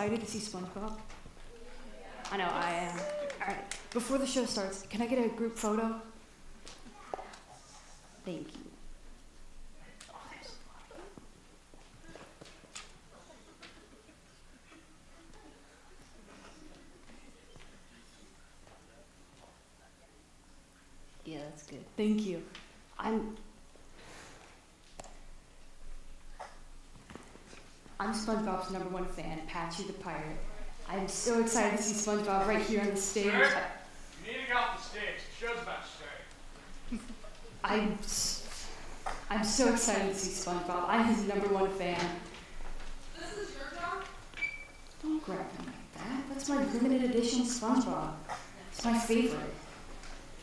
excited to see SpongeBob? I know, I am. Alright, before the show starts, can I get a group photo? Thank you. Yeah, that's good. Thank you. I'm SpongeBob's number one fan, Patchy the Pirate. I'm so excited to see SpongeBob right here on the stage. Sir? You need to get off the stage. The show's about to start. I'm, s- I'm so excited to see SpongeBob. I'm his number one fan. This is your job? Don't grab him like that. That's my limited edition SpongeBob. It's my favorite.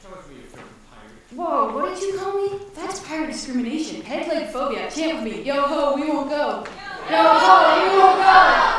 Tell us your pirate. Whoa, what did you call me? That's pirate discrimination. Head leg phobia. Chant with me. Yo ho, we won't go. Yo ho, we won't go.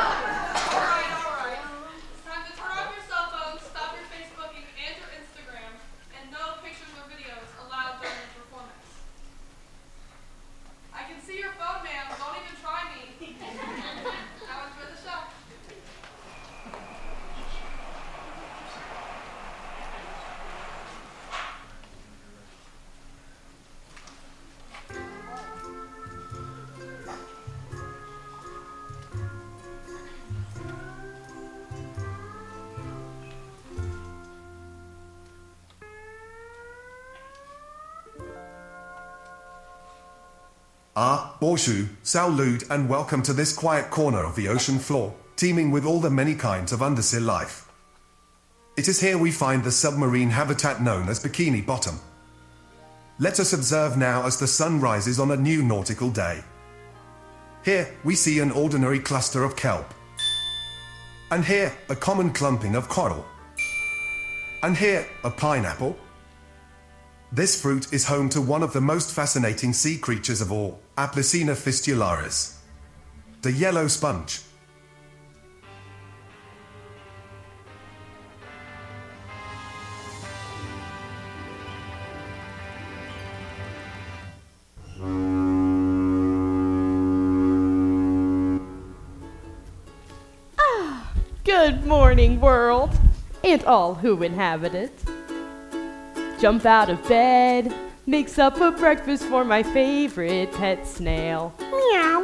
Bonjour, salut, and welcome to this quiet corner of the ocean floor, teeming with all the many kinds of undersea life. It is here we find the submarine habitat known as Bikini Bottom. Let us observe now as the sun rises on a new nautical day. Here we see an ordinary cluster of kelp. And here a common clumping of coral. And here a pineapple. This fruit is home to one of the most fascinating sea creatures of all, Aplysina fistularis. The yellow sponge. Ah, good morning, world, and all who inhabit it. Jump out of bed, mix up a breakfast for my favorite pet snail. Meow.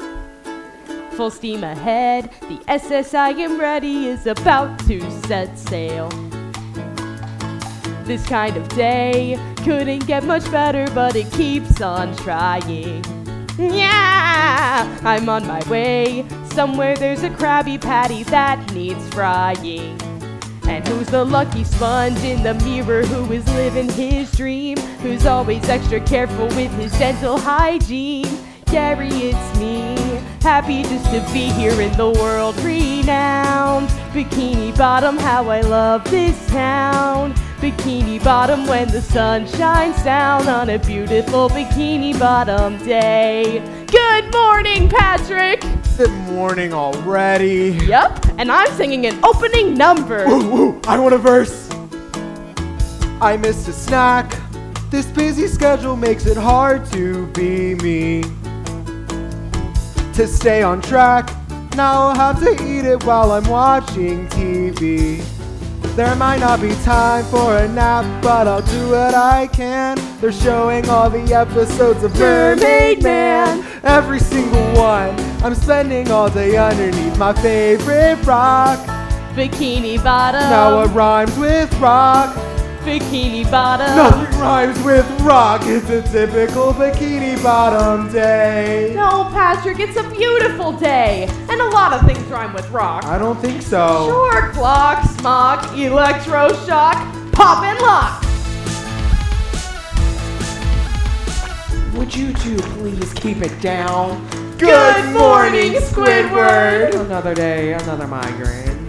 Full steam ahead, the SS I am ready is about to set sail. This kind of day couldn't get much better, but it keeps on trying. Yeah, I'm on my way. Somewhere there's a Krabby Patty that needs frying. And who's the lucky sponge in the mirror who is living his dream? Who's always extra careful with his dental hygiene? Gary, it's me. Happy just to be here in the world renowned. Bikini Bottom, how I love this town. Bikini Bottom when the sun shines down on a beautiful Bikini Bottom day. Good morning, Patrick! Good morning already. Yup, and I'm singing an opening number. Ooh, ooh, I want a verse. I missed a snack. This busy schedule makes it hard to be me. To stay on track, now I'll have to eat it while I'm watching TV. There might not be time for a nap, but I'll do what I can. They're showing all the episodes of Mermaid Man, every single one. I'm spending all day underneath my favorite rock. Bikini Bottom. Now it rhymes with rock. Bikini Bottom. Nothing rhymes with rock. It's a typical bikini bottom day. No, Patrick, it's a beautiful day. And a lot of things rhyme with rock. I don't think so. Sure, clock, smock, electroshock, pop and lock. Would you two please keep it down? Good morning, Squidward. Another day, another migraine.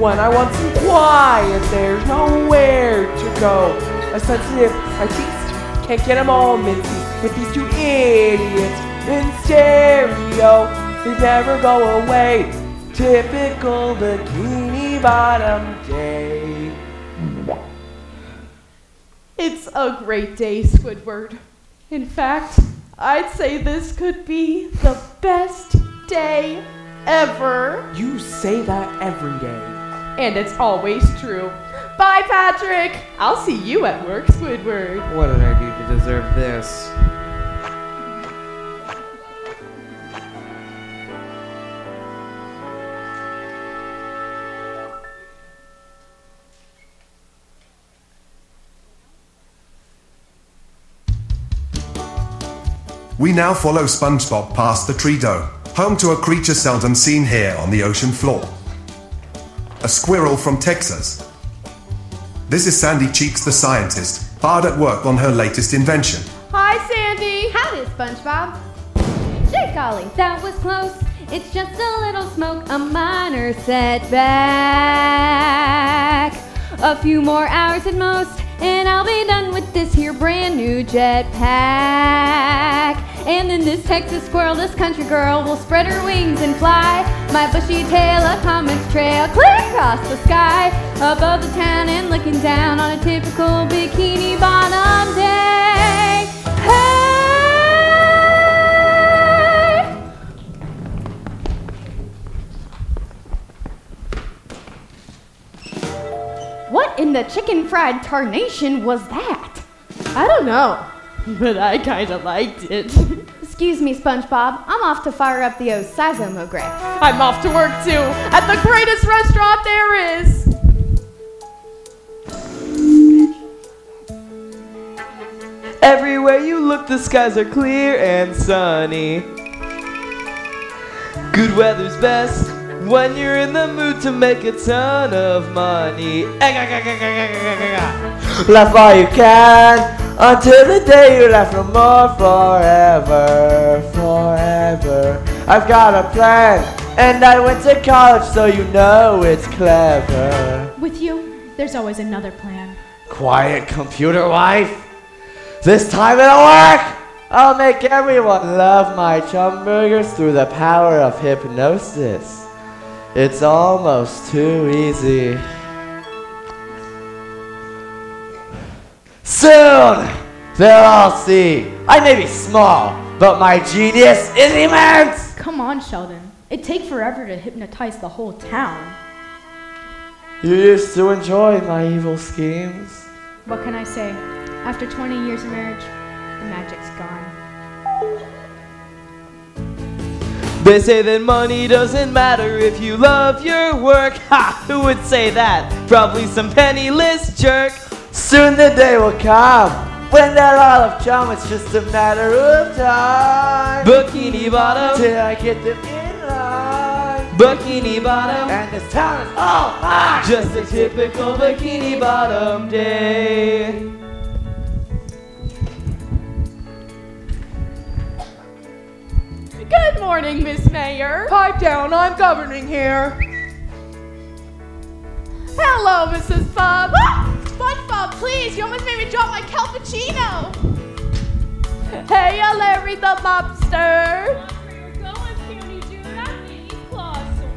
When I want some quiet, there's nowhere to go. A sensitive artiste can't get 'em all minty with these two idiots in stereo. They never go away. Typical bikini bottom day. It's a great day, Squidward. In fact, I'd say this could be the best day ever. You say that every day. And it's always true. Bye, Patrick. I'll see you at work, Squidward. What did I do to deserve this? We now follow SpongeBob past the treedome, home to a creature seldom seen here on the ocean floor. A squirrel from Texas. This is Sandy Cheeks the scientist, hard at work on her latest invention. Hi, Sandy. Howdy, SpongeBob. Gee golly, that was close. It's just a little smoke, a minor setback. A few more hours at most, and I'll be done with this here brand new jetpack. And then this Texas squirrel, this country girl, will spread her wings and fly. My bushy tail, a comet's trail, clear across the sky, above the town and looking down on a typical bikini bottom day. Hey! What in the chicken fried tarnation was that? I don't know, but I kind of liked it. Excuse me, SpongeBob. I'm off to fire up the old seismograph. I'm off to work too, at the greatest restaurant there is. Everywhere you look, the skies are clear and sunny. Good weather's best when you're in the mood to make a ton of money. Eh, laugh all you can until the day you laugh no more forever, forever. I've got a plan, and I went to college, so you know it's clever. With you, there's always another plan. Quiet, computer wife. This time it'll work! I'll make everyone love my chum burgers through the power of hypnosis. It's almost too easy. Soon, they'll all see. I may be small, but my genius is immense! Come on, Sheldon. It'd take forever to hypnotize the whole town. You used to enjoy my evil schemes. What can I say? After 20 years of marriage, the magic's gone. They say that money doesn't matter if you love your work. Ha! Who would say that? Probably some penniless jerk. Soon the day will come when they're all of chum. It's just a matter of time. Bikini bottom till I get them in line. Bikini bottom and this town is all mine. Just a typical bikini bottom day. Good morning, Miss Mayor. Pipe down, I'm governing here. Hello, Mrs. Bob. Ah! SpongeBob, please, you almost made me drop my cappuccino. Hey, Larry the lobster.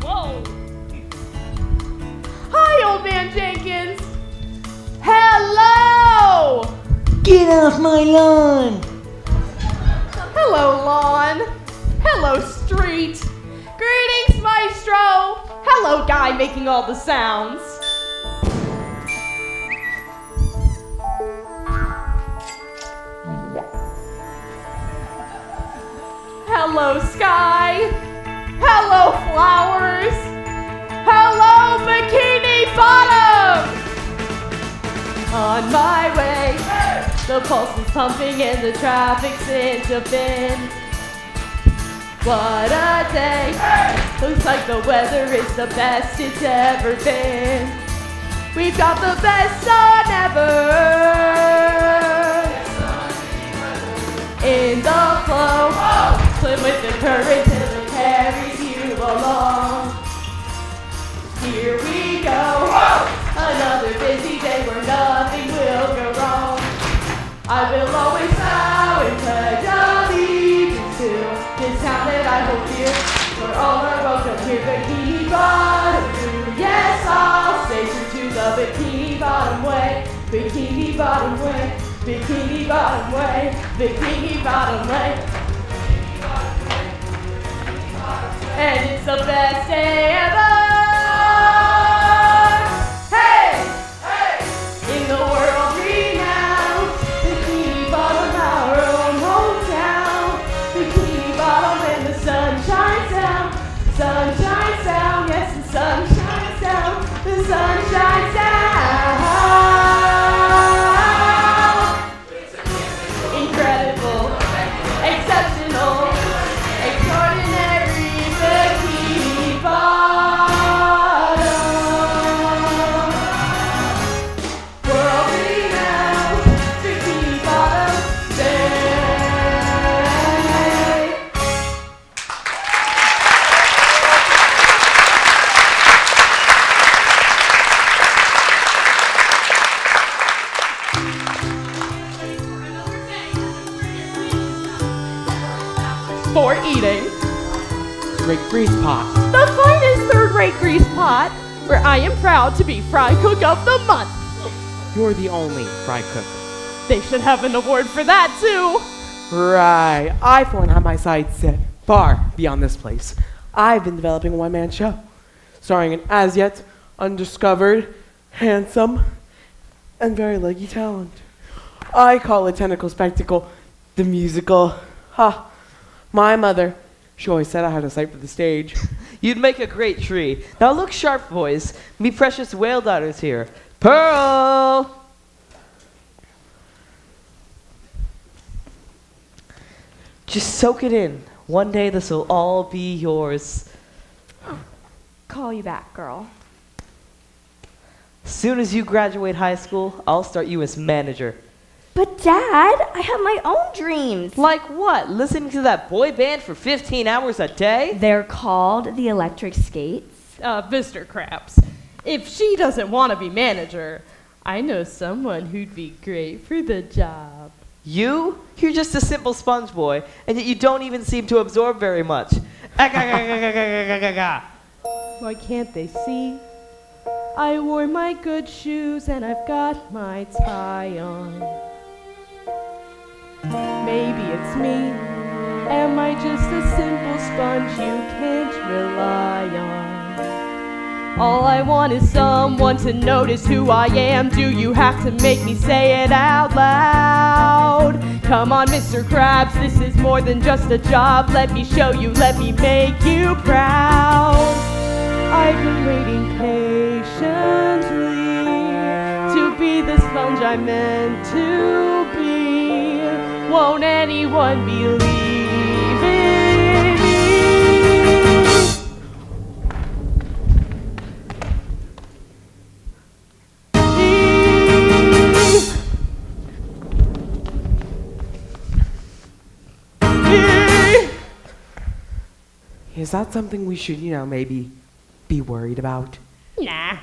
Whoa! Hi, old man Jenkins. Hello. Get off my lawn. Hello, lawn. Hello, street. Greetings, maestro. Hello, guy making all the sounds. Hello, sky. Hello, flowers. Hello, bikini bottom. On my way, the pulse is pumping and the traffic's into bend. What a day! Looks like the weather is the best it's ever been. We've got the best sun ever. In the flow, swim with the current till it carries you along. Here we go, another busy day where nothing will go wrong. I will always bow and pledge I hold dear. For all are welcome here, Bikini Bottom crew. Yes, I'll stay true to the Bikini Bottom way. Bikini Bottom way. Bikini Bottom way. Bikini Bottom way. and it's the best day ever. Grease pot. the finest third-rate grease pot, where I am proud to be Fry Cook of the Month. You're the only fry cook. They should have an award for that too. Right. I, for one, have my sights set far beyond this place. I've been developing a one man show, starring an as yet undiscovered, handsome, and very leggy talent. I call it Tentacle Spectacle the musical. Ha! My mother, she always said I had a sight for the stage. You'd make a great tree. Now look sharp, boys. Me precious whale daughter's here. Pearl! Just soak it in. One day this will all be yours. Call you back, girl. Soon as you graduate high school, I'll start you as manager. But, Dad, I have my own dreams. Like what? Listening to that boy band for 15 hours a day? They're called the Electric Skates. Uh, Mr. Krabs, if she doesn't want to be manager, I know someone who'd be great for the job. You? You're just a simple sponge boy, and yet you don't even seem to absorb very much. Why can't they see? I wore my good shoes and I've got my tie on. Maybe it's me. Am I just a simple sponge you can't rely on? All I want is someone to notice who I am. Do you have to make me say it out loud? Come on, Mr. Krabs, this is more than just a job. Let me show you, let me make you proud. I've been waiting patiently to be the sponge I'm meant to. Won't anyone believe in me? Is that something we should, you know, maybe be worried about? Nah.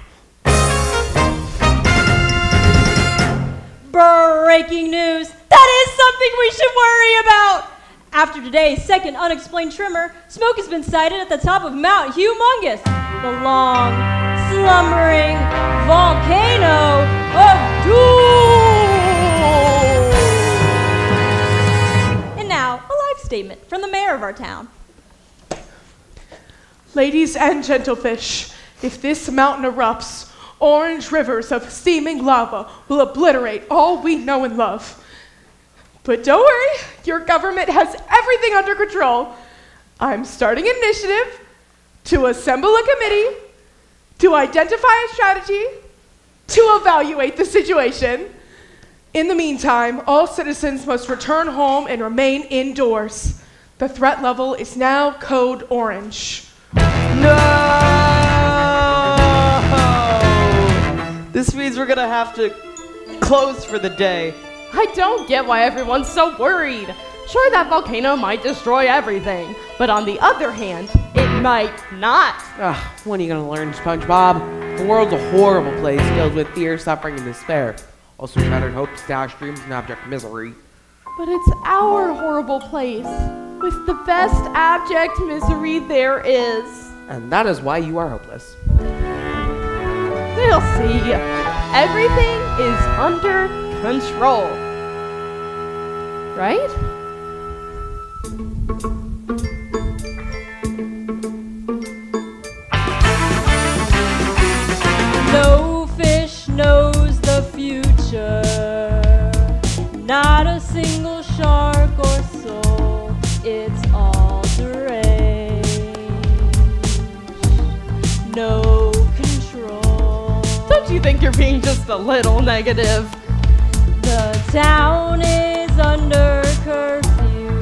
Breaking news! Is something we should worry about! After today's second unexplained tremor, smoke has been sighted at the top of Mount Humongous, the long, slumbering volcano of doom! And now, a live statement from the mayor of our town. Ladies and gentlefish, if this mountain erupts, orange rivers of steaming lava will obliterate all we know and love. But don't worry, your government has everything under control. I'm starting an initiative to assemble a committee, to identify a strategy, to evaluate the situation. In the meantime, all citizens must return home and remain indoors. The threat level is now code orange. No! This means we're gonna have to close for the day. I don't get why everyone's so worried. Sure, that volcano might destroy everything, but on the other hand, it might not. Ugh, when are you gonna learn, SpongeBob? The world's a horrible place filled with fear, suffering, and despair. Also shattered hopes, dashed dreams, and abject misery. But it's our horrible place, with the best abject misery there is. And that is why you are hopeless. We'll see. Everything is under control. Right? No fish knows the future. Not a single shark or soul. It's all deranged. No control. Don't you think you're being just a little negative? The town is under curfew.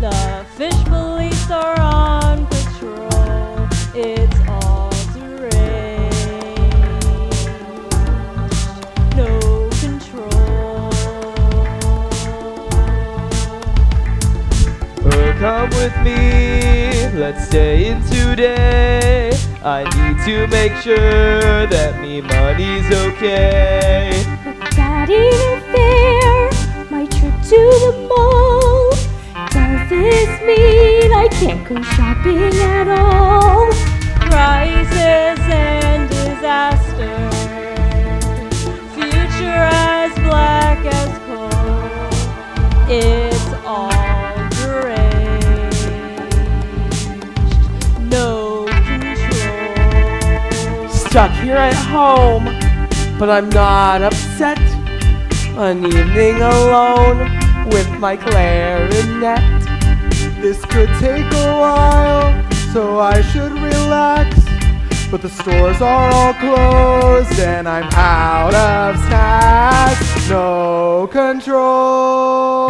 The fish police are on patrol. It's all deranged. No control. Oh, come with me, let's stay in today. I need to make sure that me money's okay. Daddy fair, my trip to the mall. Does this mean I can't go shopping at all? Crisis and disaster. Future as black as coal. It's all deranged. No control. Stuck here at home, but I'm not upset. An evening alone with my clarinet. This could take a while, so I should relax. But the stores are all closed and I'm out of snacks. No control.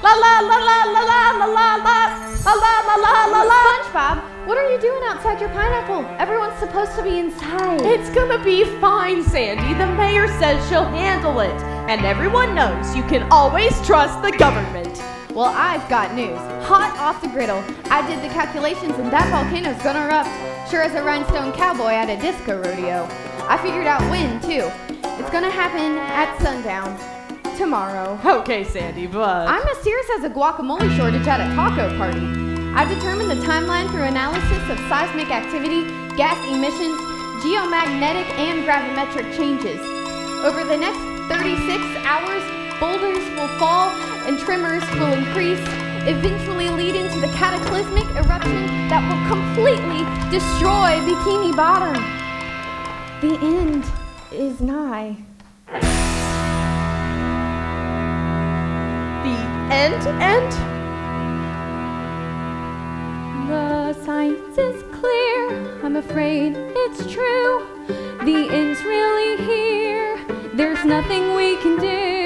La la la la la la la la la la la la la la SpongeBob, what are you doing outside your pineapple? Everyone's supposed to be inside. It's gonna be fine, Sandy. The mayor says she'll handle it. And everyone knows you can always trust the government. Well, I've got news. Hot off the griddle. I did the calculations and that volcano's gonna erupt. Sure as a rhinestone cowboy at a disco rodeo. I figured out when, too. It's gonna happen at sundown. Tomorrow. Okay, Sandy, but. I'm as serious as a guacamole shortage at a taco party. I've determined the timeline through analysis of seismic activity, gas emissions, geomagnetic and gravimetric changes. Over the next 36 hours, boulders will fall and tremors will increase, eventually leading to the cataclysmic eruption that will completely destroy Bikini Bottom. The end is nigh. The end end? Science is clear, I'm afraid it's true. The end's really here, there's nothing we can do.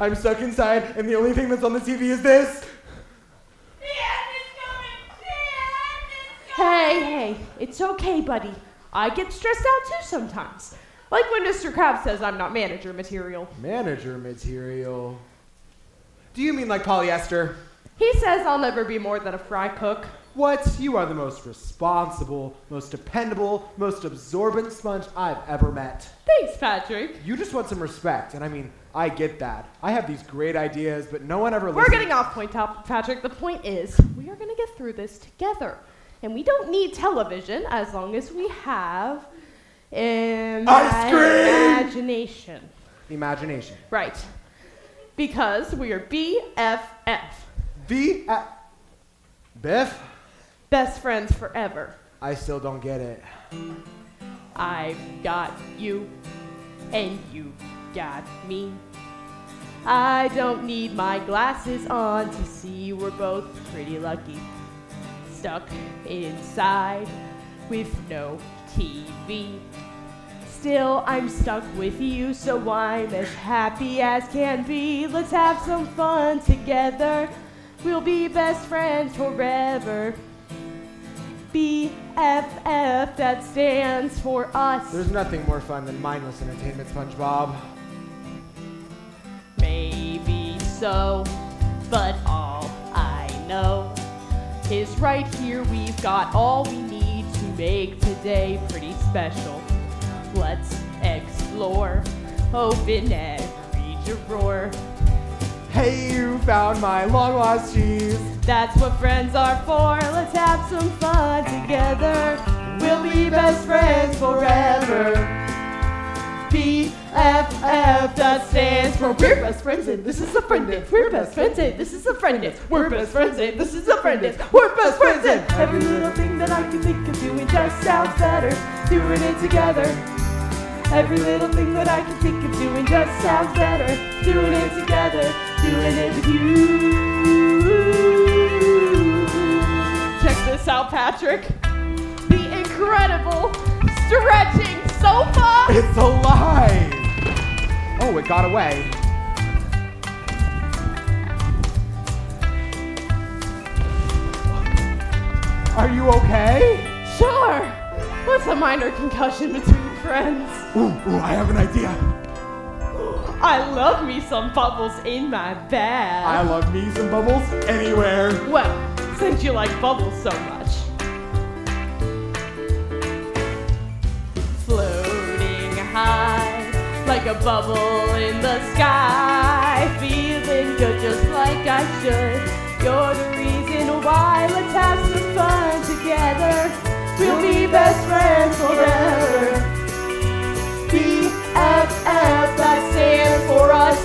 I'm stuck inside, and the only thing that's on the TV is this. Hey, hey, it's okay, buddy. I get stressed out too sometimes. Like when Mr. Krabs says I'm not manager material. Manager material. Do you mean like polyester? He says I'll never be more than a fry cook. What? You are the most responsible, most dependable, most absorbent sponge I've ever met. Thanks, Patrick. You just want some respect, and I mean, I get that. I have these great ideas, but no one ever listens. We're listens. getting off point, top, Patrick. The point is, we are going to get through this together. And we don't need television as long as we have Ice cream! imagination. Imagination. Right. Because we are BFF. B. A- Biff? Best friends forever. I still don't get it. I've got you and you got me. I don't need my glasses on to see we're both pretty lucky. Stuck inside with no TV. Still, I'm stuck with you, so I'm as happy as can be. Let's have some fun together. We'll be best friends forever. BFF, that stands for us. There's nothing more fun than mindless entertainment, SpongeBob. Maybe so, but all I know is right here we've got all we need to make today pretty special. Let's explore, open every drawer. Hey, you found my long lost cheese. That's what friends are for. Let's have some fun together. We'll be best friends forever. BFF, that stands for We're best friends and this is a friend. We're best friends and this is a friend. We're best friends and this is a friend. We're best friends and every little thing that I can think of doing just sounds better. Doing it together. Every little thing that I can think of doing just sounds better. Doing it together, doing it with you. Check this out, Patrick. The incredible stretching sofa. It's alive! Oh, it got away. Are you okay? Sure. What's a minor concussion between friends? Ooh, ooh, I have an idea. I love me some bubbles in my bag. I love me some bubbles anywhere. Well, since you like bubbles so much. Like a bubble in the sky. Feeling good just like I should. You're the reason why. Let's have some fun together. We'll be best friends forever. BFF, that stands for us.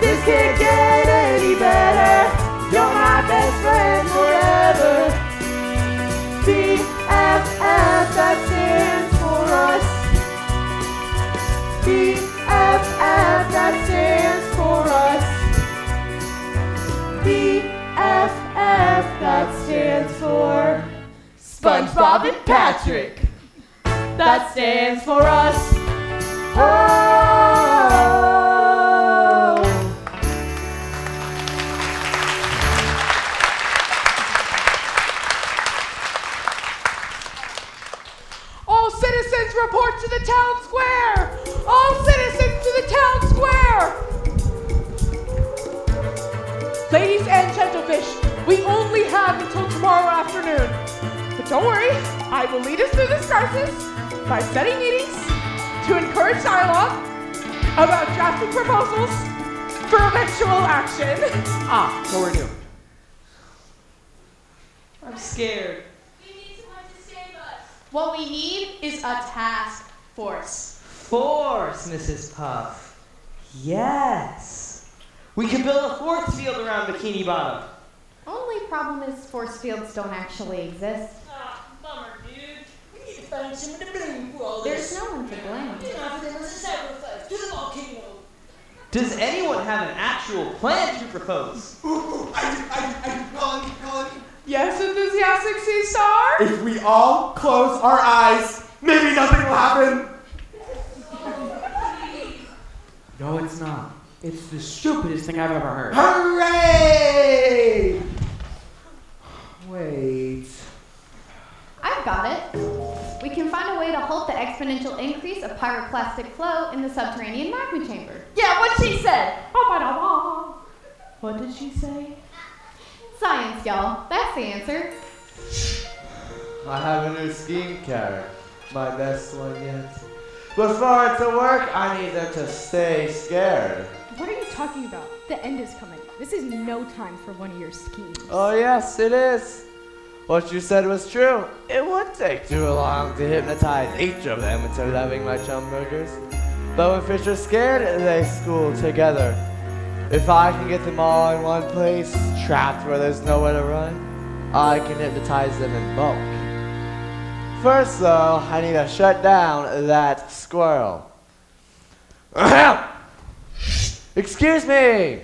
This can't get any better. You're my best friend forever. BFF, that BFF, that stands for us. BFF, that stands for SpongeBob and Patrick. That stands for us. Oh. All citizens report to the town square! All citizens to the town square! Ladies and gentlefish, we only have until tomorrow afternoon. But don't worry, I will lead us through this crisis by setting meetings to encourage dialogue about drafting proposals for eventual action. Ah, so we're doomed. I'm scared. We need someone to save us. What we need is a task force. Force, Mrs. Puff. Yes. We could build a force field around Bikini Bottom. Only problem is force fields don't actually exist. Ah, bummer, dude. We need to find someone to blame for all There's this. no one to blame. You know, for them as a sacrifice to the volcano. Does anyone have an actual plan to propose? Ooh, ooh, I, I, I, Colin, Colin. Yes, enthusiastic sea star? If we all close our eyes, maybe nothing will happen. No, it's not. It's the stupidest thing I've ever heard. Hooray! Wait. I've got it. We can find a way to halt the exponential increase of pyroclastic flow in the subterranean magma chamber. Yeah, what she said. What did she say? Science, y'all. That's the answer. I have a new scheme, Karen. My best one yet. But for it to work, I need them to stay scared. What are you talking about? The end is coming. This is no time for one of your schemes. Oh, yes, it is. What you said was true. It would take too long to hypnotize each of them into loving my chum burgers. But when fish are scared, they school together. If I can get them all in one place, trapped where there's nowhere to run, I can hypnotize them in bulk. First, though, I need to shut down that squirrel. Excuse me.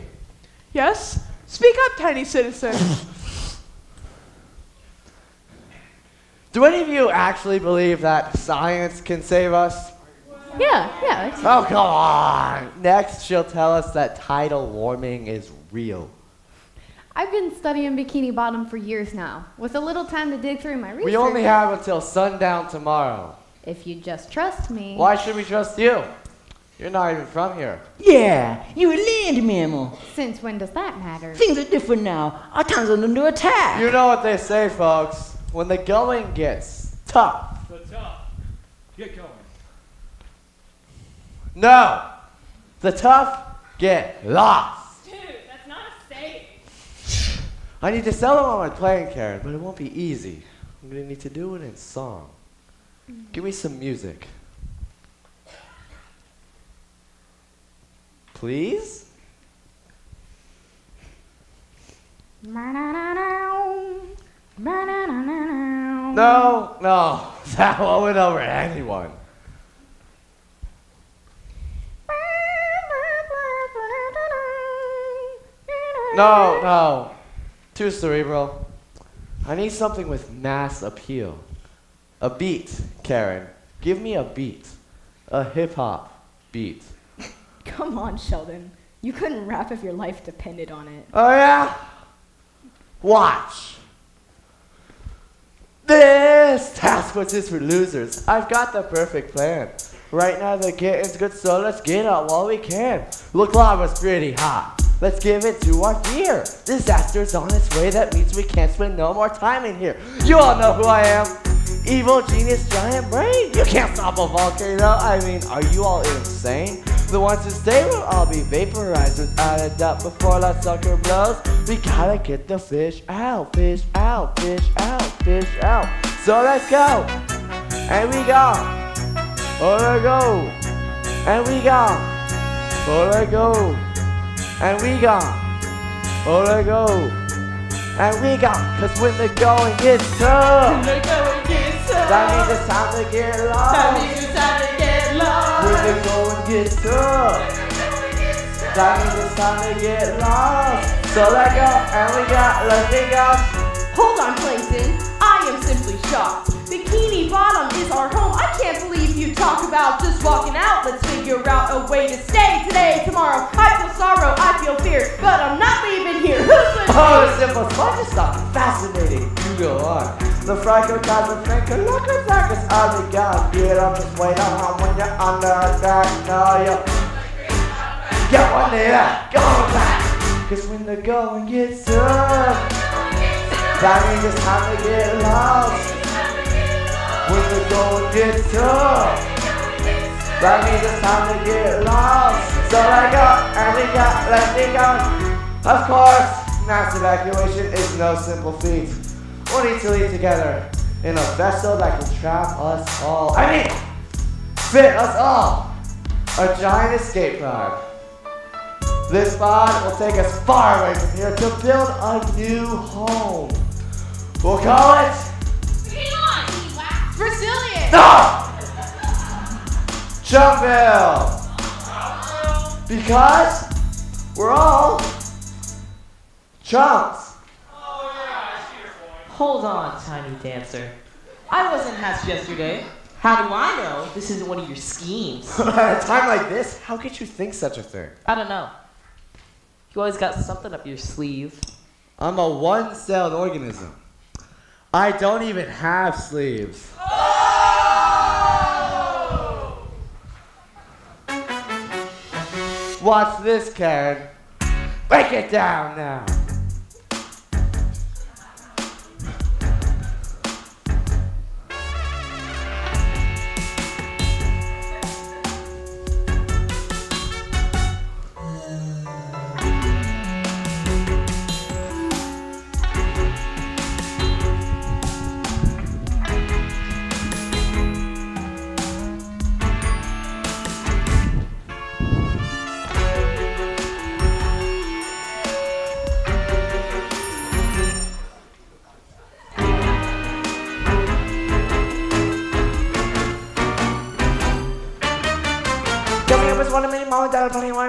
Yes? Speak up, tiny citizen. Do any of you actually believe that science can save us? Yeah, yeah. Oh, come on. Next, she'll tell us that tidal warming is real. I've been studying Bikini Bottom for years now, with a little time to dig through my research. We only have until sundown tomorrow. If you just trust me. Why should we trust you? You're not even from here. Yeah, you're a land mammal. Since when does that matter? Things are different now. Our time's under attack. You know what they say, folks. When the going gets tough. The tough. Get going. No! The tough get lost. Dude, that's not a saying. I need to sell them on my playing card, but it won't be easy. I'm gonna need to do it in song. Give me some music. Please? No, no. That won't win over anyone. No, no. Too cerebral. I need something with mass appeal. A beat, Karen. Give me a beat. A hip hop beat. Come on, Sheldon. You couldn't rap if your life depended on it. Oh, yeah? Watch. This task force is for losers. I've got the perfect plan. Right now the getting's good, so let's get out while we can. Look, lava's pretty hot. Let's give it to our fear. Disaster's on its way, that means we can't spend no more time in here. You all know who I am. Evil genius, giant brain. You can't stop a volcano. I mean, are you all insane? The ones who stay will all be vaporized without a doubt before that sucker blows. We gotta get the fish out, fish out, fish out, fish out. So let's go. And we go. Let go. And we go. Let go. And we got Oh, let go. And we go. Cause when the going gets tough. When the going gets tough. That means it's time to get lost. That means it's time to get lost. When the going gets tough. That means it's time to get lost. So let go, and we got, let me go. Hold on, Plankton. I am simply shocked. Bikini Bottom is our home. I can't believe you talk about just walking out. Let's figure out a way to stay today, tomorrow. I feel sorrow, I feel fear, but I'm not leaving here. Who's Oh, simple sponge is fascinating. You go on. The Franco Franco Lucas Marcus are the god. Get up and wait on when you're under attack. No, you get one there, go back. Cause when the going gets tough, that means it's time to get lost. When the going gets tough, that means it's time to get lost. So let go, and we got, let me go. Of course, mass evacuation is no simple feat. We'll need to leave together in a vessel that can trap us all. I mean, fit us all. A giant escape pod. This pod will take us far away from here to build a new home. We'll call it Brazilian! Ah! No! Chumpville! Because we're all chumps. Hold on, tiny dancer. I wasn't hatched yesterday. How do I know this isn't one of your schemes? At a time like this, how could you think such a thing? I don't know. You always got something up your sleeve. I'm a one-celled organism. I don't even have sleeves. Watch this, Karen. Break it down now.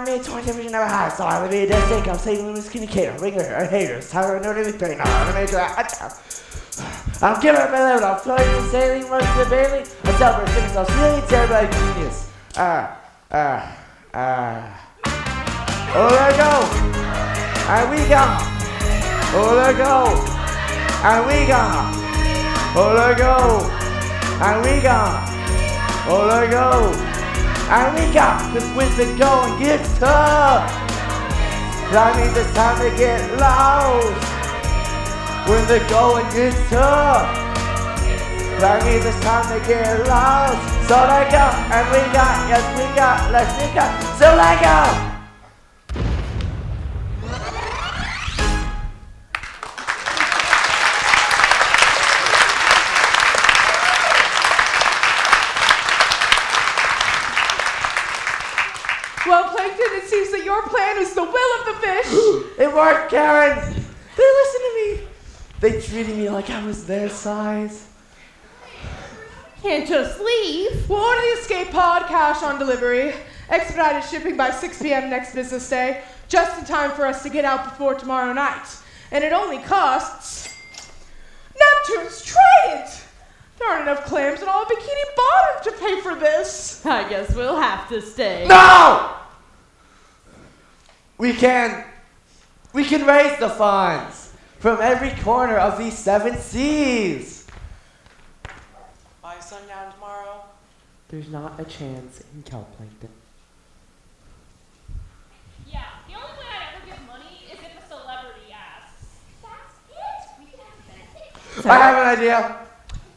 One made toy television never had. So I in a sick, I'm saying skinny kid, ringer, and haters. How do I know anything? I'm gonna that. I'm giving up my limit, I'm floating and sailing, running to Bailey. I celebrate things, I'm feeling terrible genius. Ah, ah, ah. Oh, there we go. And we go. Oh, there we go. And we go. Oh, there we go. And we go. Oh, there we go. And we got this with the going gets tough. That means it's time to get lost. When the going gets tough. That means it's time to get lost. So let go, and we got, yes we got, let's got. So let go. Worked, Karen. They listened to me. They treated me like I was their size. Can't just leave. We'll order the escape pod cash on delivery. Expedited shipping by 6 p.m. next business day, just in time for us to get out before tomorrow night. And it only costs. Neptune's Trident! There aren't enough clams in all of Bikini Bottom to pay for this. I guess we'll have to stay. No! We can, we can raise the funds from every corner of these seven seas. By sundown tomorrow, there's not a chance in Calplankton. Yeah, the only way I'd ever give money is if a celebrity asks. That's it. We have benefits. I have an idea.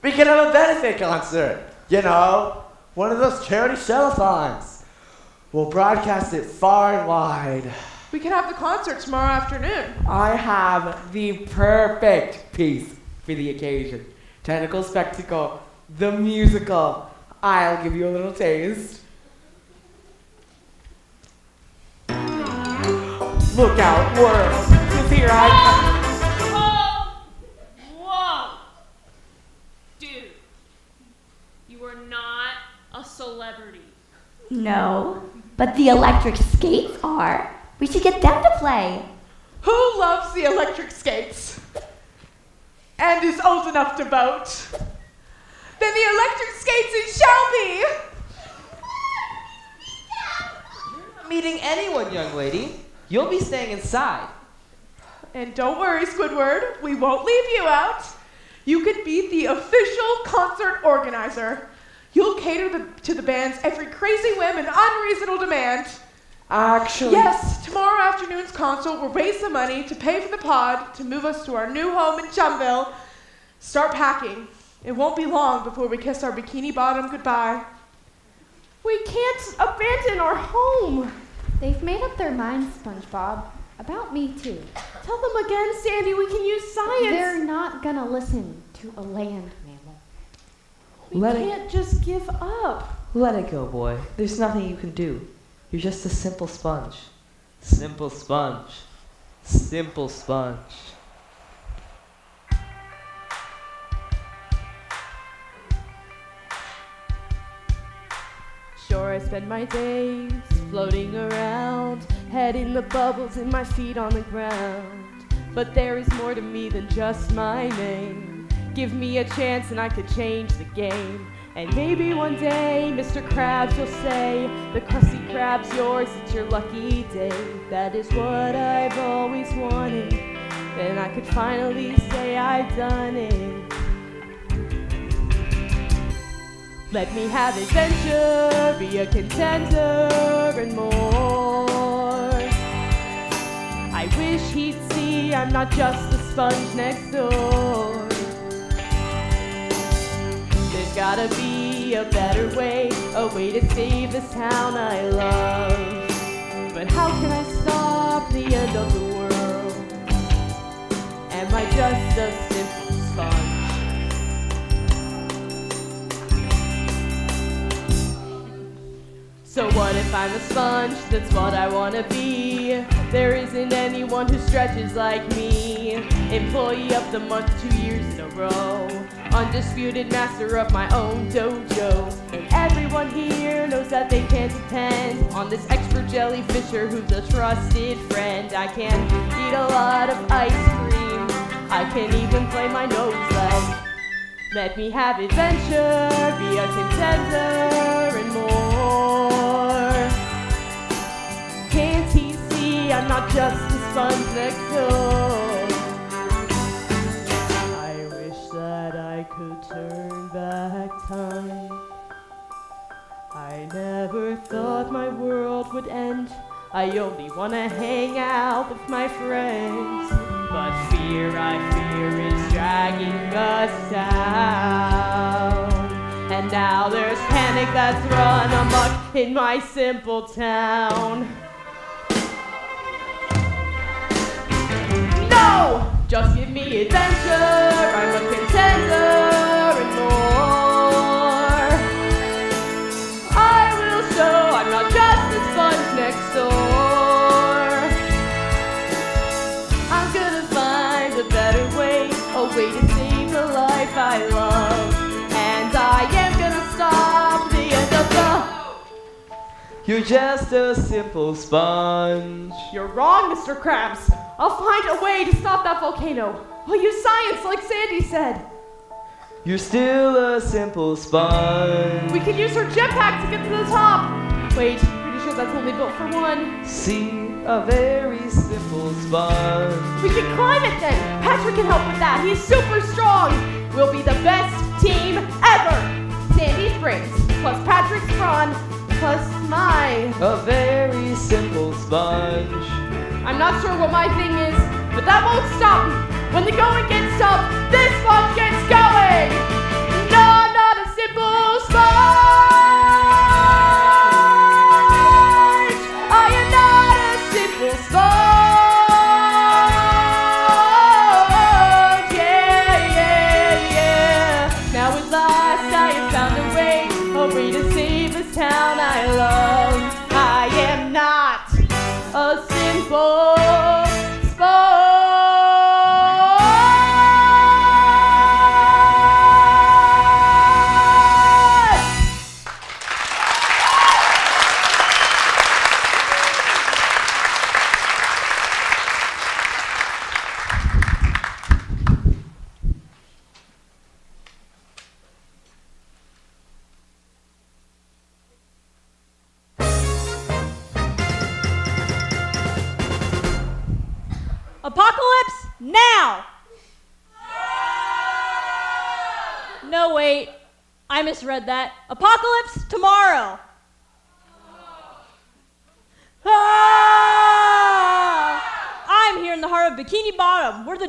We can have a benefit concert. You know, one of those charity shuttathons. We'll broadcast it far and wide. We can have the concert tomorrow afternoon. I have the perfect piece for the occasion. Tentacle Spectacle, the musical. I'll give you a little taste. Look out, world, 'cause here I come. Whoa! Whoa! Dude, you are not a celebrity. No, but the electric skates are. We should get them to play. Who loves the electric skates? And is old enough to vote? Then the electric skates it shall be! Are you meeting anyone, young lady. You'll be staying inside. And don't worry, Squidward, we won't leave you out. You could be the official concert organizer. You'll cater the, to the band's every crazy whim and unreasonable demand. Actually, Yes, tomorrow afternoon's concert will raise the money to pay for the pod to move us to our new home in Chumville. Start packing. It won't be long before we kiss our bikini bottom goodbye. We can't abandon our home. They've made up their minds, SpongeBob. About me, too. Tell them again, Sandy, we can use science. They're not gonna listen to a land mammal. we Let it- can't just give up. Let it go, boy. There's nothing you can do. You're just a simple sponge. Simple sponge. Simple sponge. Sure, I spend my days floating around, head in the bubbles and my feet on the ground. But there is more to me than just my name. Give me a chance and I could change the game. And maybe one day, Mr. Krabs, you'll say, The Krusty Krab's yours, it's your lucky day. That is what I've always wanted. Then I could finally say I've done it. Let me have adventure, be a contender, and more. I wish he'd see I'm not just a sponge next door. Gotta be a better way, a way to save this town I love. But how can I stop the end of the world? Am I just a simple sponge? So what if I'm a sponge? That's what I wanna be. There isn't anyone who stretches like me. Employee of the month two years in a row. Undisputed master of my own dojo. And everyone here knows that they can't depend on this expert jellyfisher who's a trusted friend. I can eat a lot of ice cream. I can even play my nose leg. Let me have adventure, be a contender, and more. I'm not just a sponge next door? I wish that I could turn back time. I never thought my world would end. I only wanna hang out with my friends. But fear, I fear, is dragging us down. And now there's panic that's run amok in my simple town. No! Just give me adventure, I'm a contender and more. I will show I'm not just a sponge next door. I'm gonna find a better way, a way to save the life I love. And I am gonna stop the end of the. You're just a simple sponge. You're wrong, Mr. Krabs. I'll find a way to stop that volcano. I'll use science, like Sandy said. You're still a simple sponge. We can use her jetpack to get to the top. Wait, pretty sure that's only built for one. See, a very simple sponge. We can climb it then. Patrick can help with that. He's super strong. We'll be the best team ever. Sandy's brains plus Patrick's brawn plus my. A very simple sponge. I'm not sure what my thing is, but that won't stop me. When the going gets tough, this one gets going.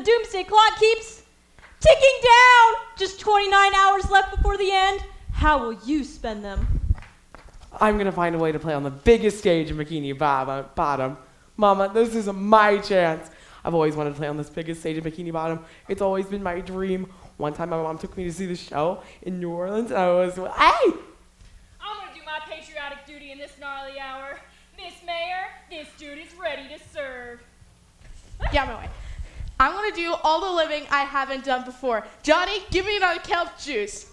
Doomsday clock keeps ticking down. Just 29 hours left before the end. How will you spend them? I'm gonna find a way to play on the biggest stage in Bikini Bottom. Bottom. Mama, this is my chance. I've always wanted to play on this biggest stage in Bikini Bottom. It's always been my dream. One time my mom took me to see the show in New Orleans, and I was, hey! I'm gonna do my patriotic duty in this gnarly hour. Miss Mayor, this dude is ready to serve. Get out of my way. I'm gonna do all the living I haven't done before. Johnny, give me another kelp juice.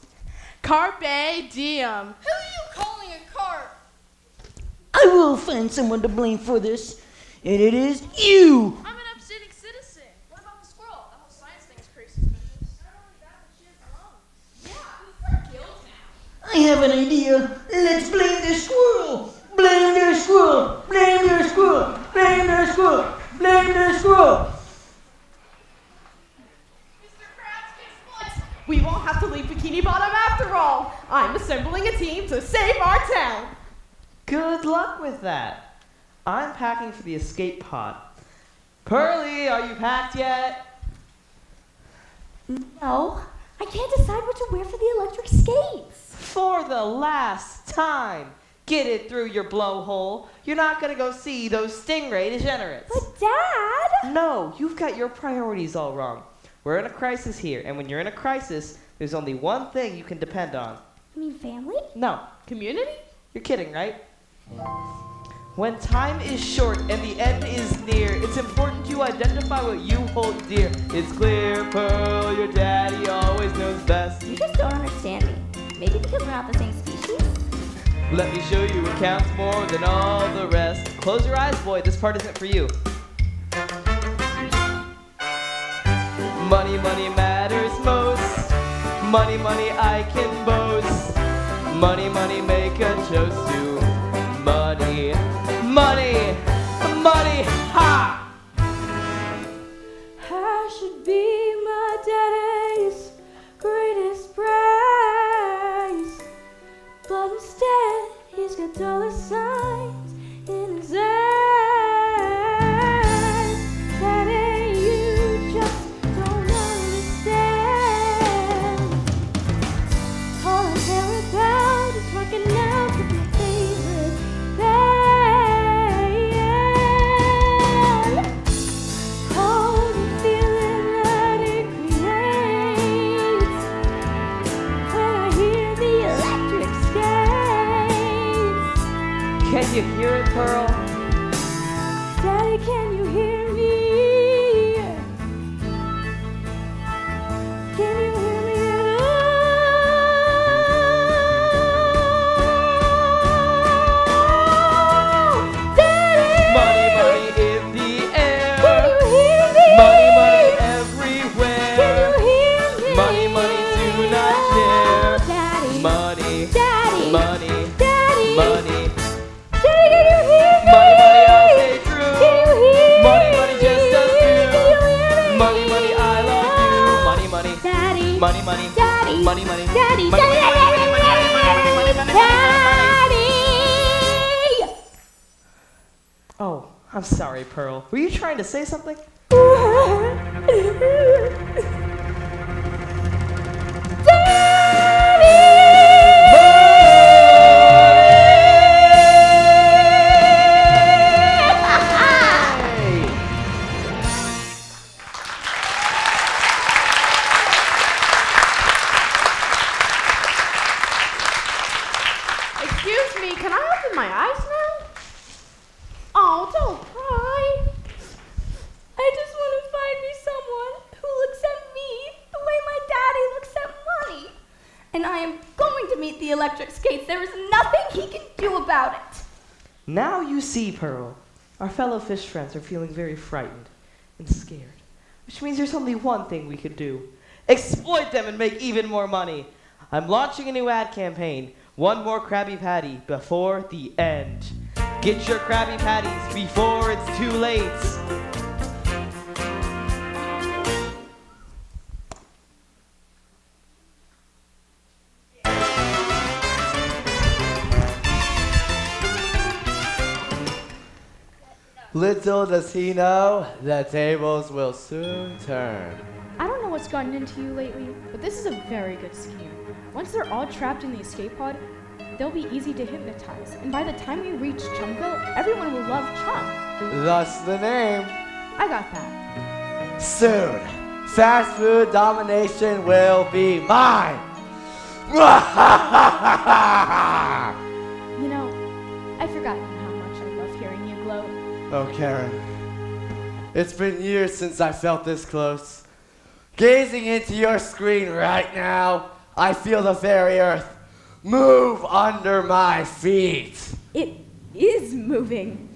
Carpe diem. Who are you calling a carp? I will find someone to blame for this, and it is you. I'm an upstanding citizen. What about the squirrel? The whole science thing thing's pretty suspicious. Not only that, but she has lungs. Yeah, we're killed now. I have an idea. Let's blame the squirrel. Blame the squirrel. Blame the squirrel. Blame the squirrel. Blame the squirrel. We won't have to leave Bikini Bottom after all. I'm assembling a team to save our town. Good luck with that. I'm packing for the escape pod. Pearly, are you packed yet? No, I can't decide what to wear for the electric skates. For the last time. Get it through your blowhole. You're not gonna go see those stingray degenerates. But Dad! No, you've got your priorities all wrong. We're in a crisis here, and when you're in a crisis, there's only one thing you can depend on. I mean, family? No. Community? You're kidding, right? When time is short and the end is near, it's important to identify what you hold dear. It's clear, Pearl, your daddy always knows best. You just don't understand me. Maybe because we're not the same species? Let me show you it counts more than all the rest. Close your eyes, boy, this part isn't for you. Money, money matters most. Money, money, I can boast. Money, money, make a toast to money. Money, money, ha! I should be my daddy's greatest prize. But instead, he's got dollar signs Pearl? money, money, daddy, money, money, daddy, money, daddy, money, daddy, money, daddy, money, daddy. Oh, I'm sorry, Pearl. Were you trying to say something? See, Pearl. Our fellow fish friends are feeling very frightened and scared. Which means there's only one thing we could do exploit them and make even more money. I'm launching a new ad campaign. One more Krabby Patty before the end. Get your Krabby Patties before it's too late. Little does he know, the tables will soon turn. I don't know what's gotten into you lately, but this is a very good scheme. Once they're all trapped in the escape pod, they'll be easy to hypnotize. And by the time we reach Chumville, everyone will love Chum. Thus the name. I got that. Soon, fast food domination will be mine. You know, I've forgotten how much I love hearing you gloat. Oh, Karen. It's been years since I felt this close. Gazing into your screen right now, I feel the very earth move under my feet. It is moving.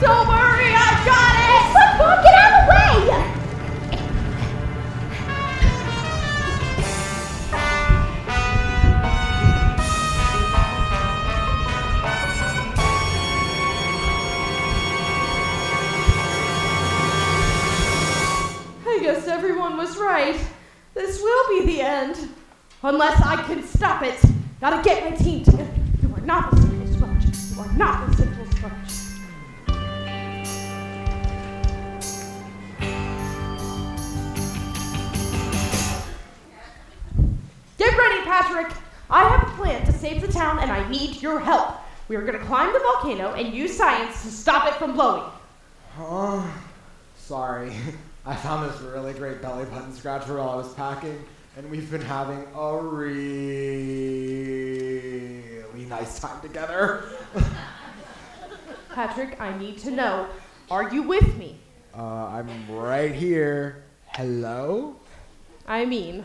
Don't worry, was right. This will be the end. Unless I can stop it. Gotta get my team together. You are not a simple sponge. You are not a simple sponge. Get ready, Patrick. I have a plan to save the town and I need your help. We are gonna climb the volcano and use science to stop it from blowing. Oh, sorry. I found this really great belly button scratcher while I was packing, and we've been having a really nice time together. Patrick, I need to know are you with me? Uh, I'm right here. Hello? I mean,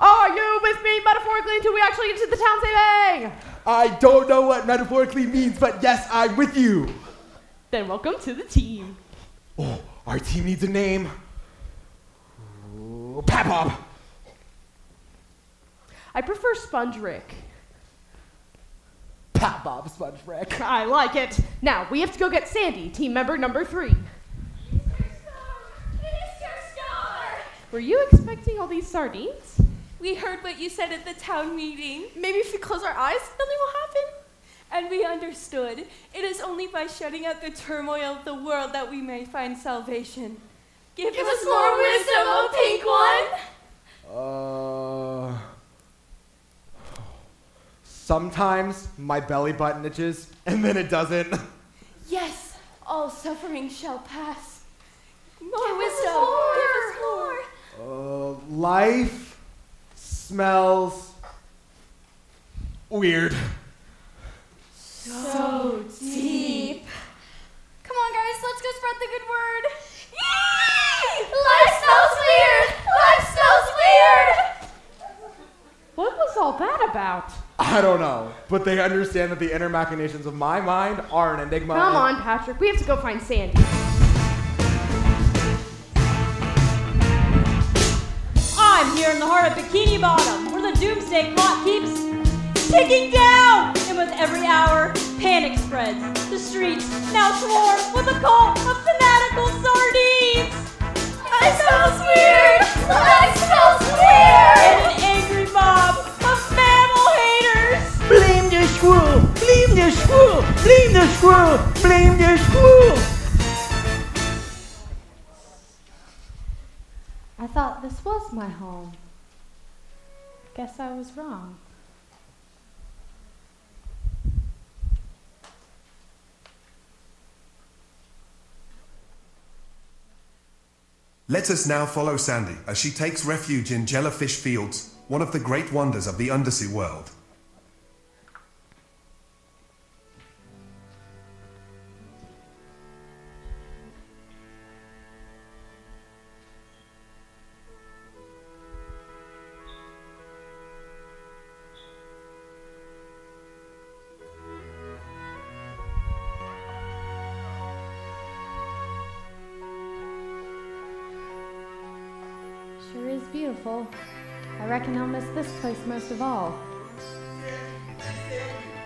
are you with me metaphorically until we actually get to the town saving? I don't know what metaphorically means, but yes, I'm with you. Then welcome to the team. Oh, our team needs a name. Ooh, Pat Bob. I prefer Sponge Rick. Pat Bob Sponge Rick. I like it. Now we have to go get Sandy, team member number three. Were you expecting all these sardines? We heard what you said at the town meeting. Maybe if we close our eyes, nothing will happen. And we understood. It is only by shutting out the turmoil of the world that we may find salvation. Give, Give us more wisdom, oh pink one! Uh. Sometimes my belly button itches, and then it doesn't. Yes, all suffering shall pass. More Give us wisdom. more. Give us more. Uh, life smells weird. So deep. Come on, guys, let's go spread the good word. Yay! Life smells weird! Life smells weird! What was all that about? I don't know, but they understand that the inner machinations of my mind are an enigma. Come on, Patrick. We have to go find Sandy. I'm here in the heart of Bikini Bottom, where the doomsday clock keeps ticking down. And with every hour, panic spreads. The streets now swarm with a cult of fanatical sardines. Life smells weird! Life smells weird! And an angry mob of mammal haters. Blame the squirrel! Blame the squirrel! Blame the squirrel! Blame the squirrel! I thought this was my home. Guess I was wrong. Let us now follow Sandy as she takes refuge in Jellyfish Fields, one of the great wonders of the undersea world. Beautiful. I reckon I'll miss this place most of all.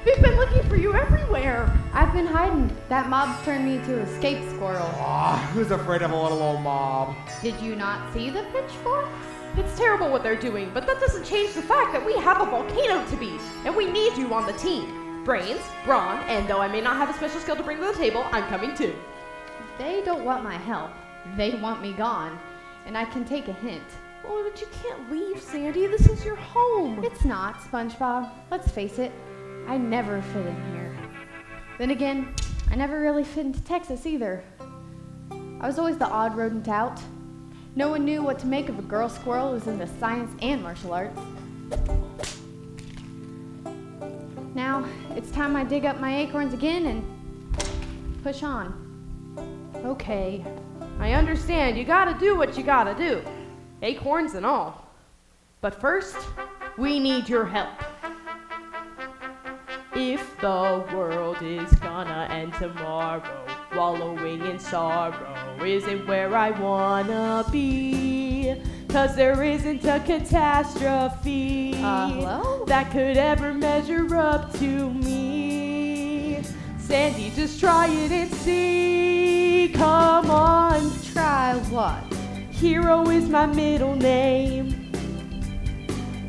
We've been looking for you everywhere. I've been hiding. That mob's turned me into a escape squirrel. Ah, who's afraid of a little old mob? Did you not see the pitchforks? It's terrible what they're doing, but that doesn't change the fact that we have a volcano to beat, and we need you on the team. Brains, brawn, and though I may not have a special skill to bring to the table, I'm coming too. They don't want my help. They want me gone. And I can take a hint. Oh, but you can't leave, Sandy. This is your home. It's not, SpongeBob. Let's face it. I never fit in here. Then again, I never really fit into Texas either. I was always the odd rodent out. No one knew what to make of a girl squirrel who was into science and martial arts. Now, it's time I dig up my acorns again and push on. Okay, I understand. You gotta do what you gotta do. Acorns and all. But first, we need your help. If the world is gonna end tomorrow, wallowing in sorrow isn't where I wanna be. Cause there isn't a catastrophe Uh, that could ever measure up to me. Sandy, just try it and see. Come on. Try what? Hero is my middle name.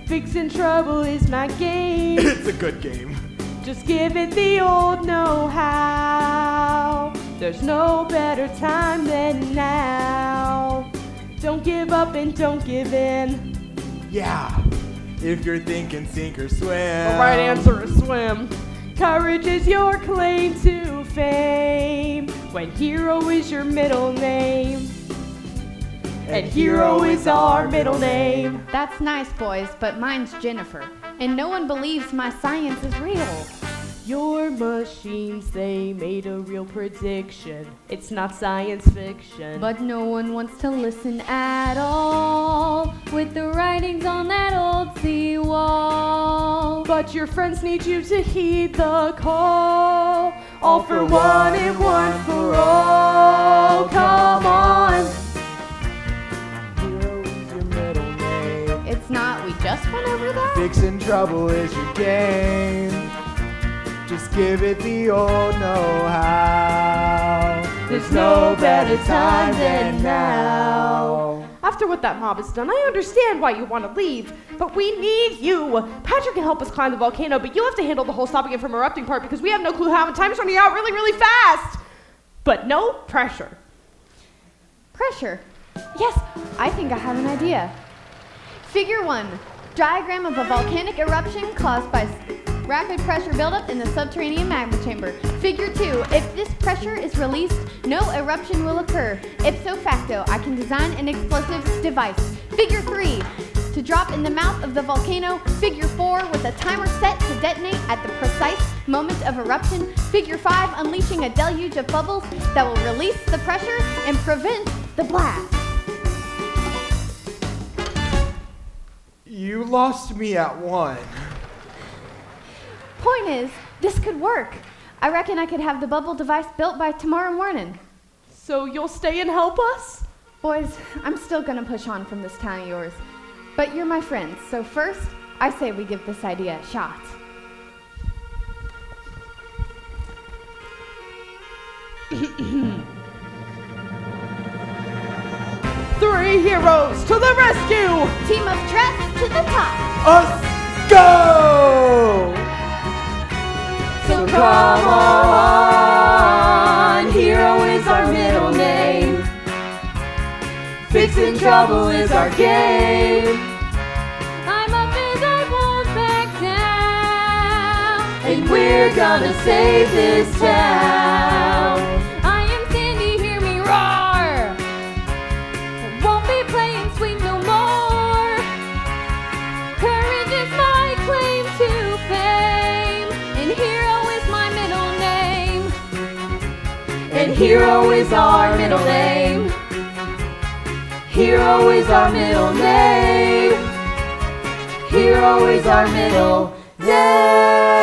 Fixing trouble is my game. It's a good game. Just give it the old know how. There's no better time than now. Don't give up and don't give in. Yeah. If you're thinking sink or swim. The right answer is swim. Courage is your claim to fame. When hero is your middle name. And hero is our middle name. That's nice, boys, but mine's Jennifer. And no one believes my science is real. Your machines, they made a real prediction. It's not science fiction. But no one wants to listen at all with the writings on that old seawall. But your friends need you to heed the call. All for one and one for all. Come on. Not, we just went over that? Fixing trouble is your game. Just give it the old know-how. There's no better time than now. After what that mob has done, I understand why you want to leave, but we need you. Patrick can help us climb the volcano, but you'll have to handle the whole stopping it from erupting part because we have no clue how, and time's running out really, really fast. But no pressure. Pressure. Yes, I think I have an idea. Figure one diagram of a volcanic eruption caused by rapid pressure buildup in the subterranean magma chamber. Figure two if this pressure is released, no eruption will occur. Ipso facto, I can design an explosive device. Figure three to drop in the mouth of the volcano. Figure four with a timer set to detonate at the precise moment of eruption. Figure five unleashing a deluge of bubbles that will release the pressure and prevent the blast. You lost me at one. Point is, this could work. I reckon I could have the bubble device built by tomorrow morning. So you'll stay and help us? Boys, I'm still gonna push on from this town of yours. But you're my friends, so first, I say we give this idea a shot. Three heroes to the rescue! Team of Tress to the top! Us go! So come on, hero is our middle name. Fixing trouble is our game. I'm up and I won't back down. And we're gonna save this town. Hero is our middle name. Hero is our middle name. Hero is our middle name.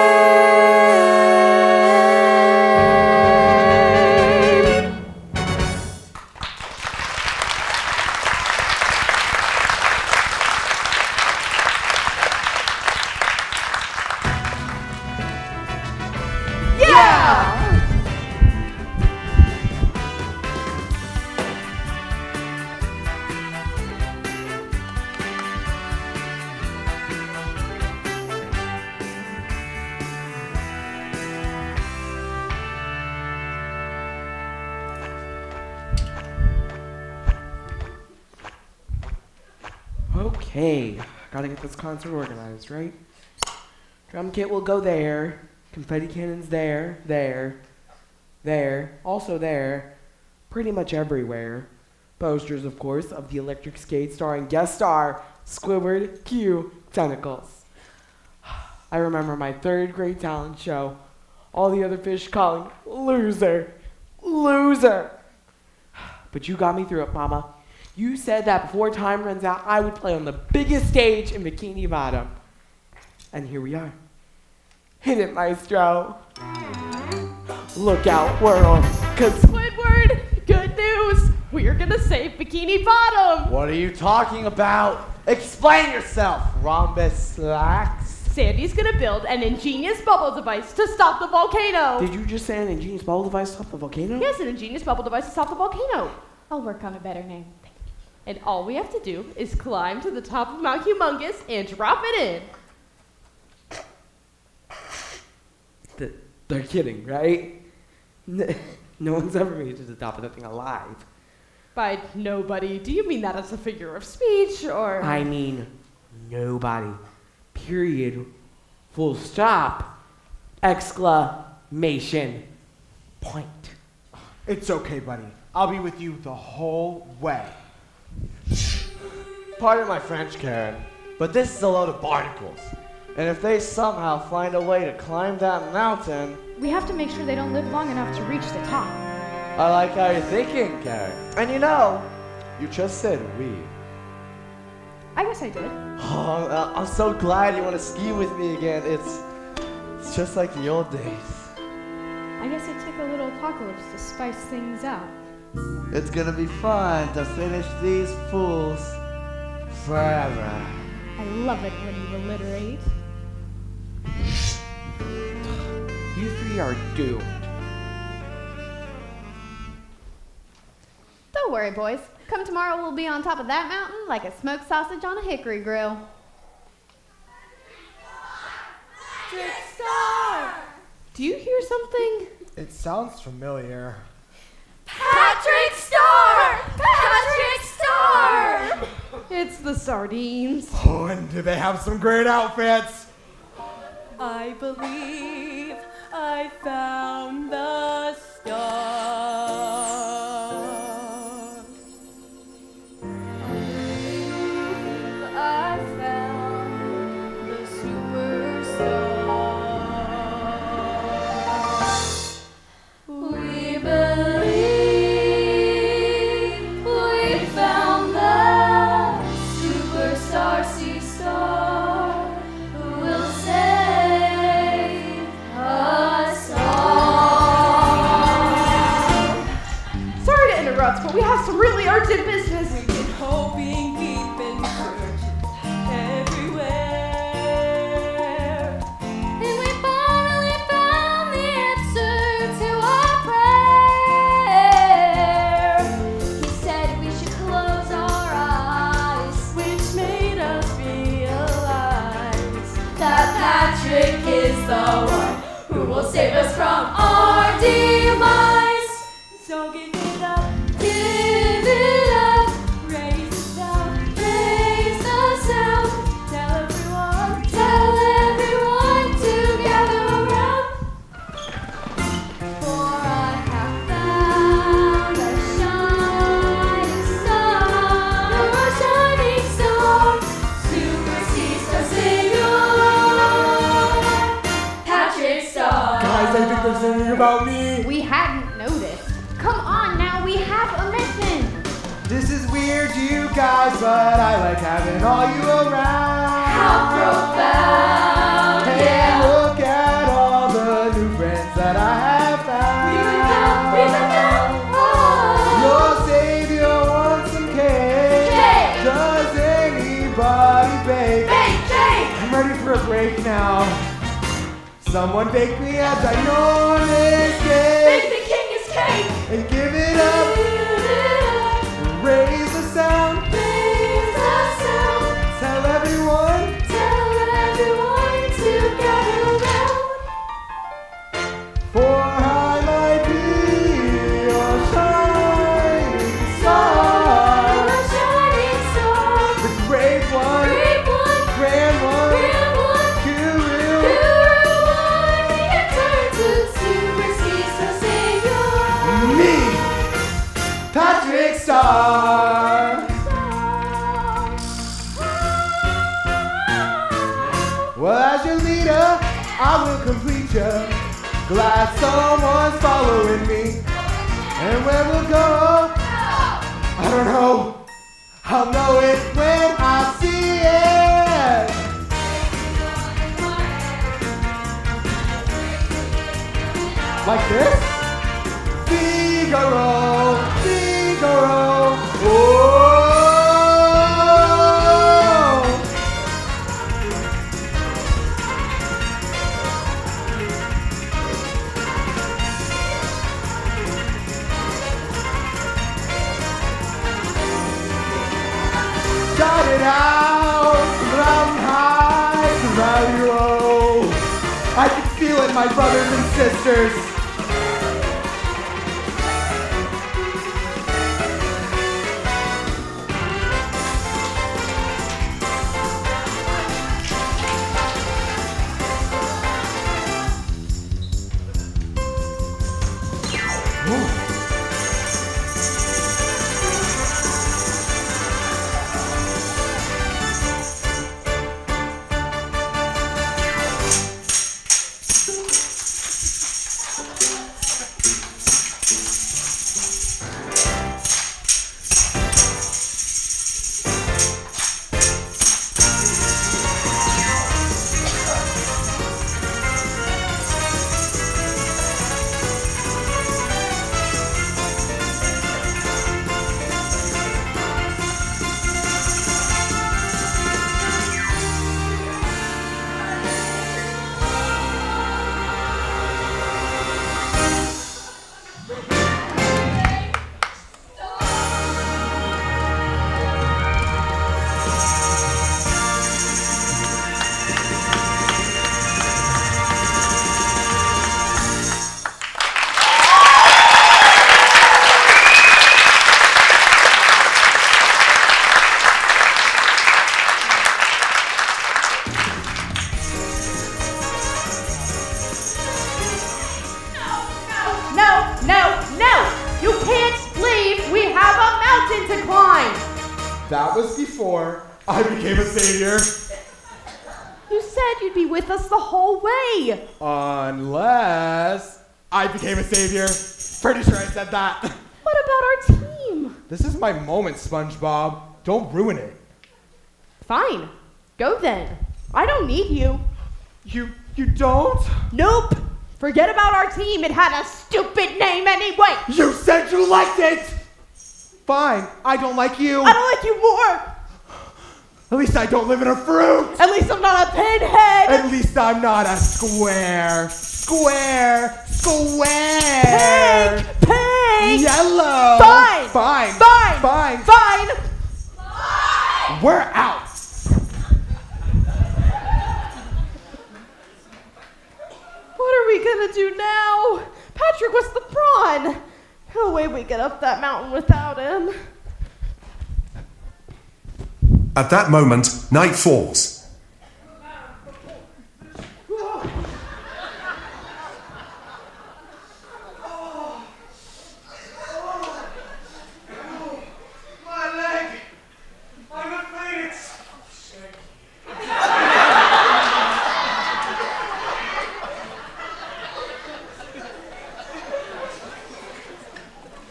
Concert organized, right? Drum kit will go there. Confetti cannons there, there, there, also there, pretty much everywhere. Posters, of course, of the electric skate starring guest star Squidward Q Tentacles. I remember my third grade talent show. All the other fish calling, loser, loser. But you got me through it, Mama. You said that before time runs out, I would play on the biggest stage in Bikini Bottom. And here we are. Hit it, Maestro. Look out, world, cause Squidward, good news! We're gonna save Bikini Bottom! What are you talking about? Explain yourself, Rhombus Slacks. Sandy's gonna build an ingenious bubble device to stop the volcano! Did you just say an ingenious bubble device to stop the volcano? Yes, an ingenious bubble device to stop the volcano. I'll work on a better name. And all we have to do is climb to the top of Mount Humongous and drop it in. They're kidding, right? No one's ever made it to the top of that thing alive. By nobody, do you mean that as a figure of speech or? I mean, nobody. Period. Full stop. Exclamation point. It's okay, buddy. I'll be with you the whole way. Pardon my French, Karen, but this is a load of barnacles. And if they somehow find a way to climb that mountain, We have to make sure they don't live long enough to reach the top. I like how you're thinking, Karen. And you know, you just said we. I guess I did. Oh, uh, I'm so glad you want to ski with me again. It's, it's just like the old days. I guess it took a little apocalypse to spice things up. It's gonna be fun to finish these fools forever. I love it when you alliterate. You three are doomed. Don't worry, boys. Come tomorrow, we'll be on top of that mountain like a smoked sausage on a hickory grill. Do you hear something? It sounds familiar. Patrick Star! Patrick Star! It's the sardines. Oh, and do they have some great outfits? I believe I found the star. Said you'd be with us the whole way. Unless I became a savior. Pretty sure I said that. What about our team? This is my moment, SpongeBob. Don't ruin it. Fine. Go then. I don't need you. You you don't? Nope. Forget about our team. It had a stupid name anyway. You said you liked it! Fine, I don't like you. I don't like you more. At least I don't live in a fruit. At least I'm not a pinhead. At least I'm not a square. Square. Square. Pink. Pink. Yellow. Fine. Fine. Fine. Fine. Fine. Fine. We're out. What are we gonna do now? Patrick was the prawn. No way we get up that mountain without him. At that moment, night falls. My leg! I'm afraid it's.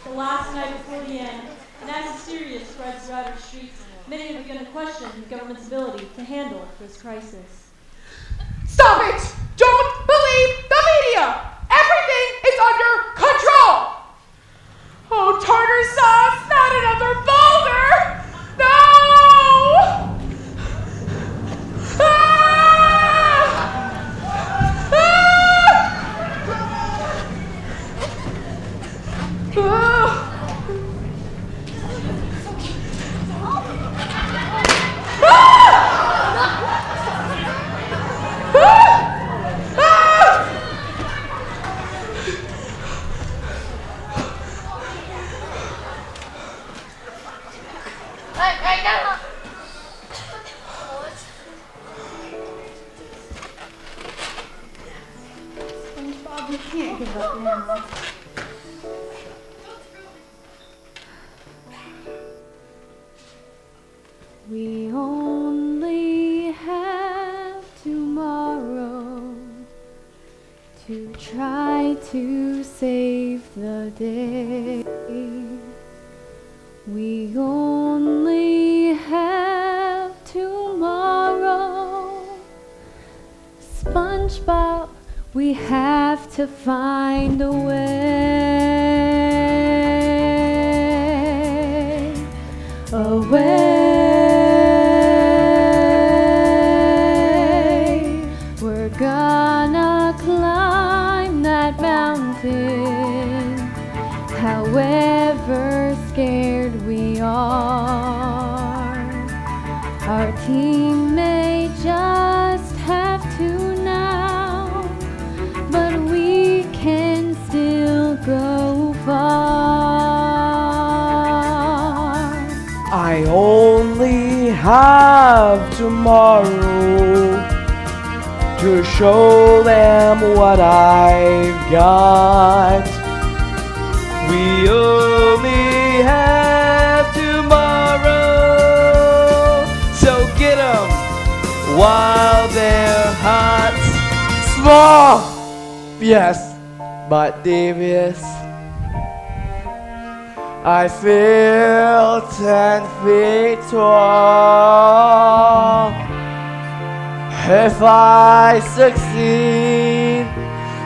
The last night before the end, an act of serious spreads throughout our streets. Many have begun to question the government's ability to handle this crisis. Stop it! Don't believe the media! Everything is under control! Oh, tartar sauce, not another boulder! No! Ah! SpongeBob, try to save the day. We only have tomorrow. SpongeBob, we have to find a way. A way. Team may just have to now, but we can still go far. I only have tomorrow to show them what I've got. We while their hearts. Small, yes, but devious. I feel ten feet tall. If I succeed,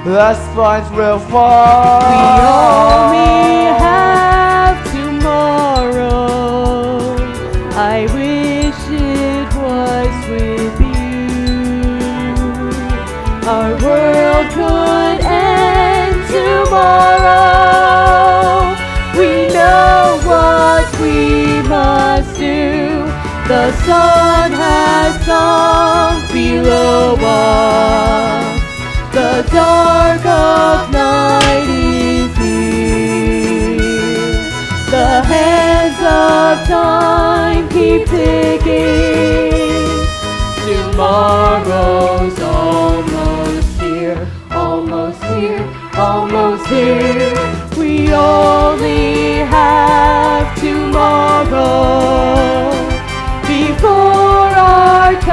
the sponge will fall. Sun has sunk below us. The dark of night is here. The hands of time keep ticking. Tomorrow's almost here, almost here, almost here. We only have tomorrow.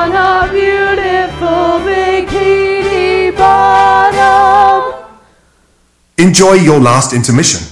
on our beautiful bikini bottom. Enjoy your last intermission.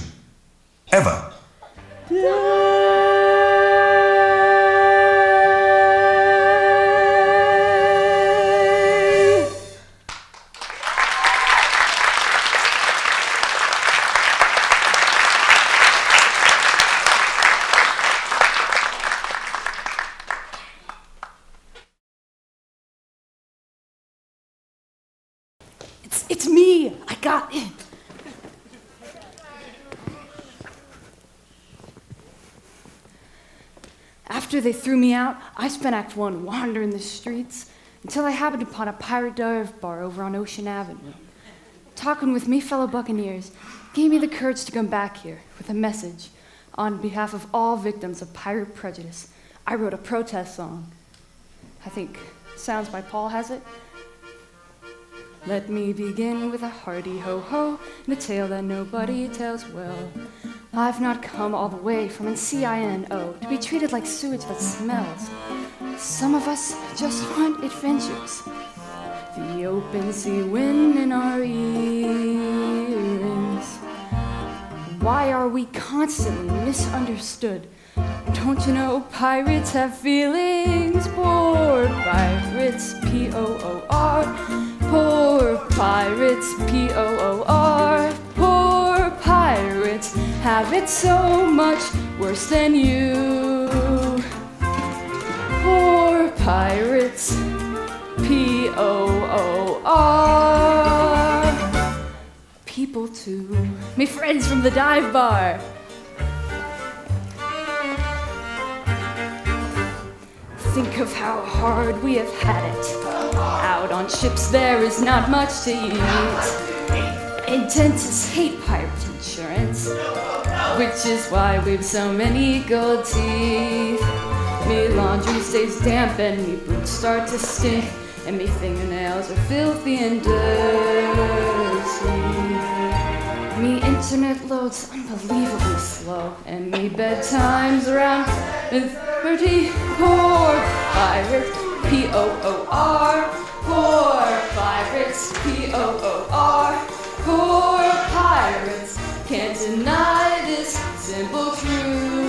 Out, I spent Act One wandering the streets until I happened upon a pirate dive bar over on Ocean Avenue. Talking with me fellow Buccaneers gave me the courage to come back here with a message. On behalf of all victims of pirate prejudice, I wrote a protest song. I think Sounds by Paul has it. Let me begin with a hearty ho ho a tale that nobody tells well. I've not come all the way from Encino to be treated like sewage that smells. Some of us just want adventures. The open sea wind in our earrings. Why are we constantly misunderstood? Don't you know pirates have feelings? Poor pirates, P O O R. Poor pirates, P O O R. Poor pirates have it so much worse than you. Poor pirates, P O O R. People too, me friends from the dive bar. Think of how hard we have had it. Out on ships, there is not much to eat. Dentists hate pirate insurance, which is why we've so many gold teeth. Me laundry stays damp, and me boots start to stink, and me fingernails are filthy and dirty. Me internet loads unbelievably slow, and me bedtime's around 30. Poor pirates, P O O R. Poor pirates, P O O R. Poor pirates can't deny this simple truth.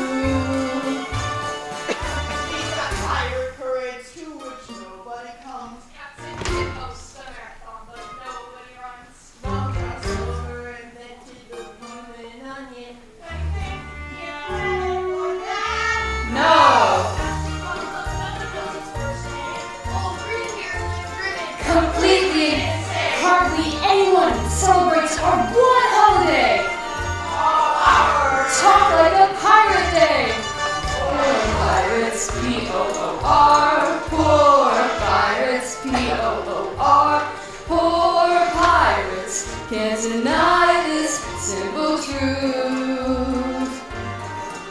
O O R. Poor pirates, P O O R. Poor pirates can't deny this simple truth.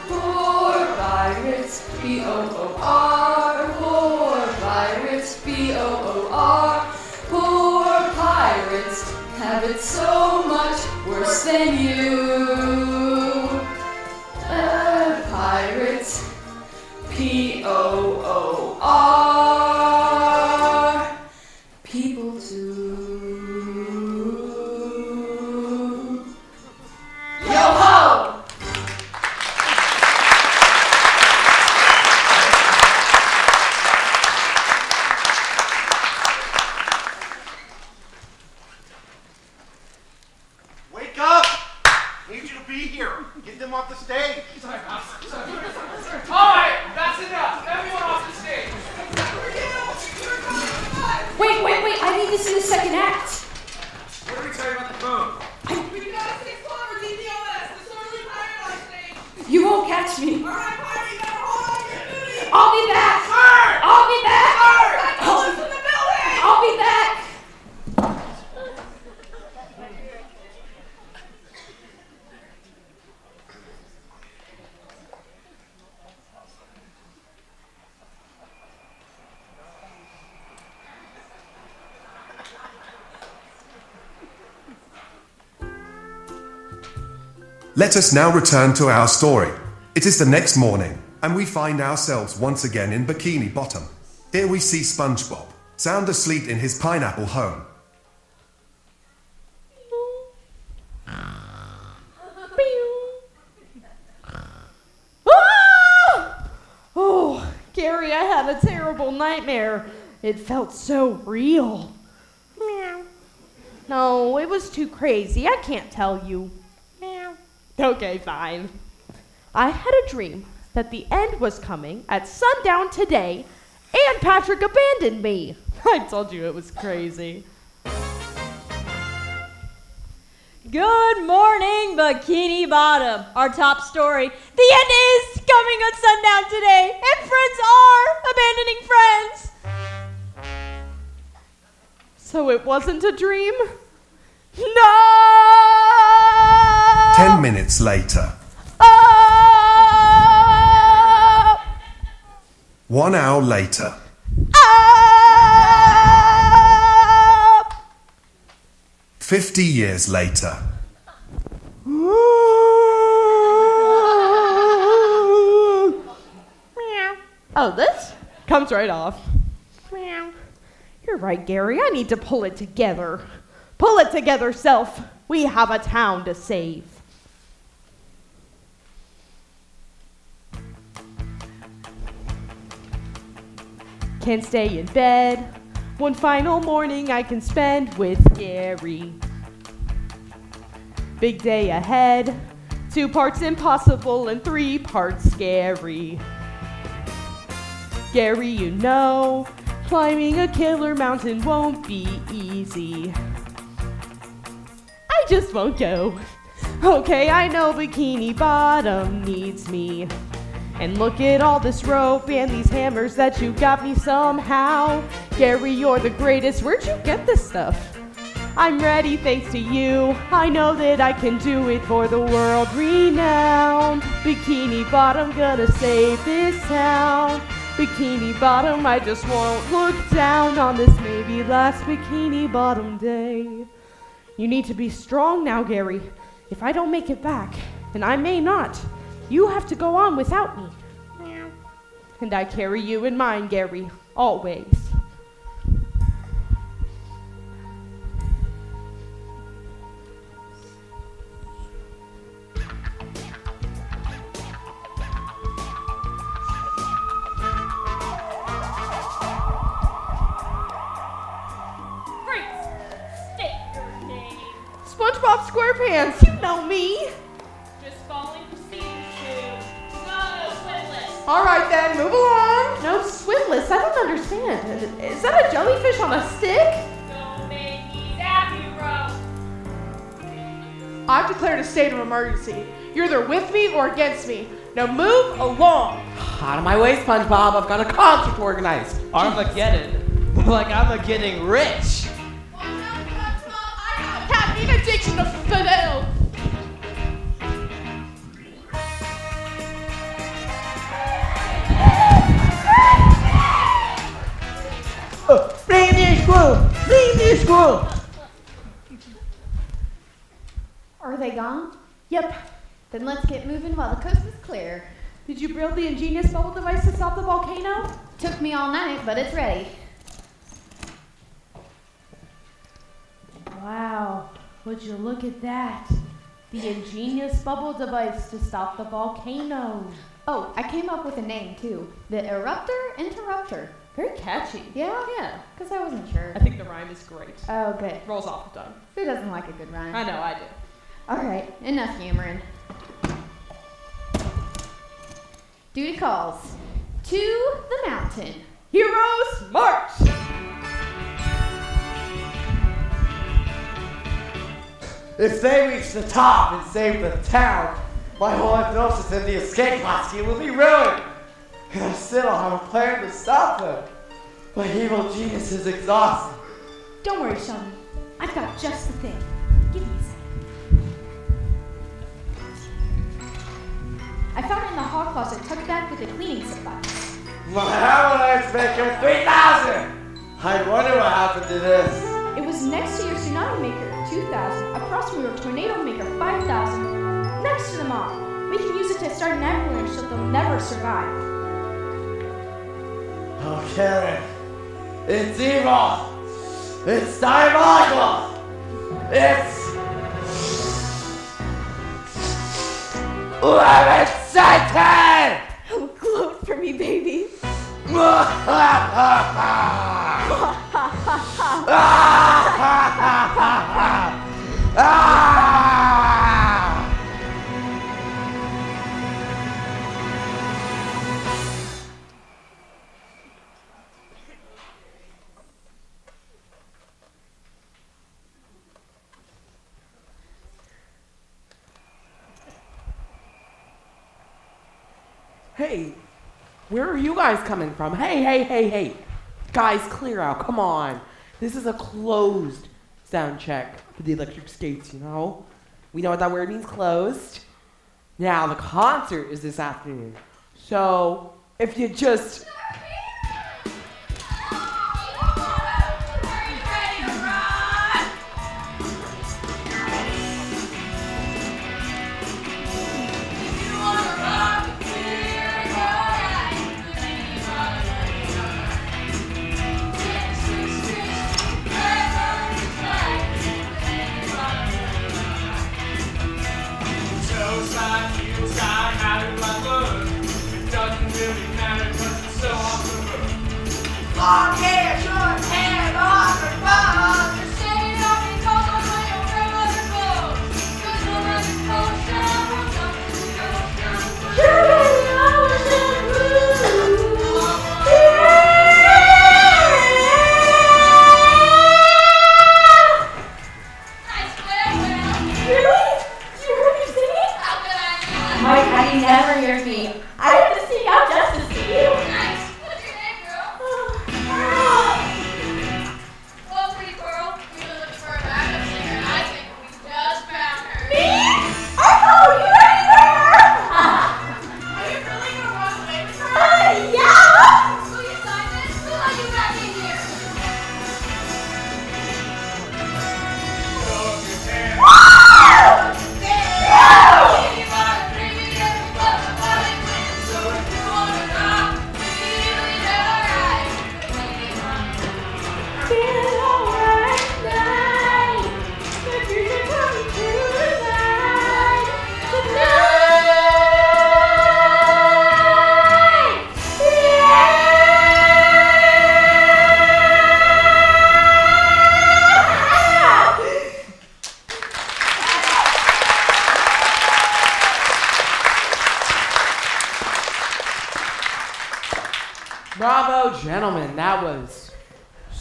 Poor pirates, P O O R. Poor pirates, P O O R. Poor pirates have it so much worse than you. Let us now return to our story. It is the next morning, and we find ourselves once again in Bikini Bottom. Here we see SpongeBob, sound asleep in his pineapple home. Oh, Gary, I had a terrible nightmare. It felt so real. Meow. No, it was too crazy. I can't tell you. Okay, fine. I had a dream that the end was coming at sundown today, and Patrick abandoned me. I told you it was crazy. Good morning, Bikini Bottom. Our top story. The end is coming at sundown today, and friends are abandoning friends. So it wasn't a dream? No! Ten minutes later. One hour later. Fifty years later. Oh, this comes right off. Meow. You're right, Gary. I need to pull it together. Pull it together, self. We have a town to save. Can stay in bed. One final morning I can spend with Gary. Big day ahead. Two parts impossible and three parts scary. Gary, you know, climbing a killer mountain won't be easy. I just won't go. Okay, I know Bikini Bottom needs me. And look at all this rope and these hammers that you got me somehow. Gary, you're the greatest. Where'd you get this stuff? I'm ready thanks to you. I know that I can do it for the world renowned. Bikini Bottom, gonna save this town. Bikini Bottom, I just won't look down on this maybe last Bikini Bottom day. You need to be strong now, Gary. If I don't make it back, and I may not, you have to go on without me. And I carry you in mind, Gary, always. Freaks, state your name. SpongeBob SquarePants, you know me. All right then, move along. No, swimless. I don't understand. Is that a jellyfish on a stick? Don't make me zap bro. I've declared a state of emergency. You're either with me or against me. Now move along. Out of my way, SpongeBob. I've got a concert to organize. Armageddon. like I'm a getting rich. Are they gone? Yep. Then let's get moving while the coast is clear. Did you build the ingenious bubble device to stop the volcano? Took me all night, but it's ready. Wow, would you look at that? The ingenious bubble device to stop the volcano. Oh, I came up with a name too. The Eruptor Interrupter. Very catchy. Yeah? Yeah. Because I wasn't sure. I think the rhyme is great. Oh, good. Rolls off the tongue. Who doesn't like a good rhyme? I know, I do. All right, enough humoring. Duty calls. To the mountain. Heroes march! If they reach the top and save the town, my whole hypnosis and the escape pod scheme will be ruined. And I still don't have a plan to stop them. My evil genius is exhausted. Don't worry, Sheldon. I've got just the thing. Give me a second. I found it in the hall closet tucked back with the cleaning supplies. My avalanche maker 3000! I wonder what happened to this. It was next to your tsunami maker, 2000, across from your tornado maker, 5000. next to them all. We can use it to start an avalanche so they'll never survive. Oh, Karen. It's evil. It's diabolical. It's. Lemon Satan! Oh, gloat for me, baby. Hey, where are you guys coming from? Hey, hey, hey, hey. Guys, clear out. Come on. This is a closed sound check for the electric skates, you know? We know what that word means closed. Now, the concert is this afternoon. So, if you just. Long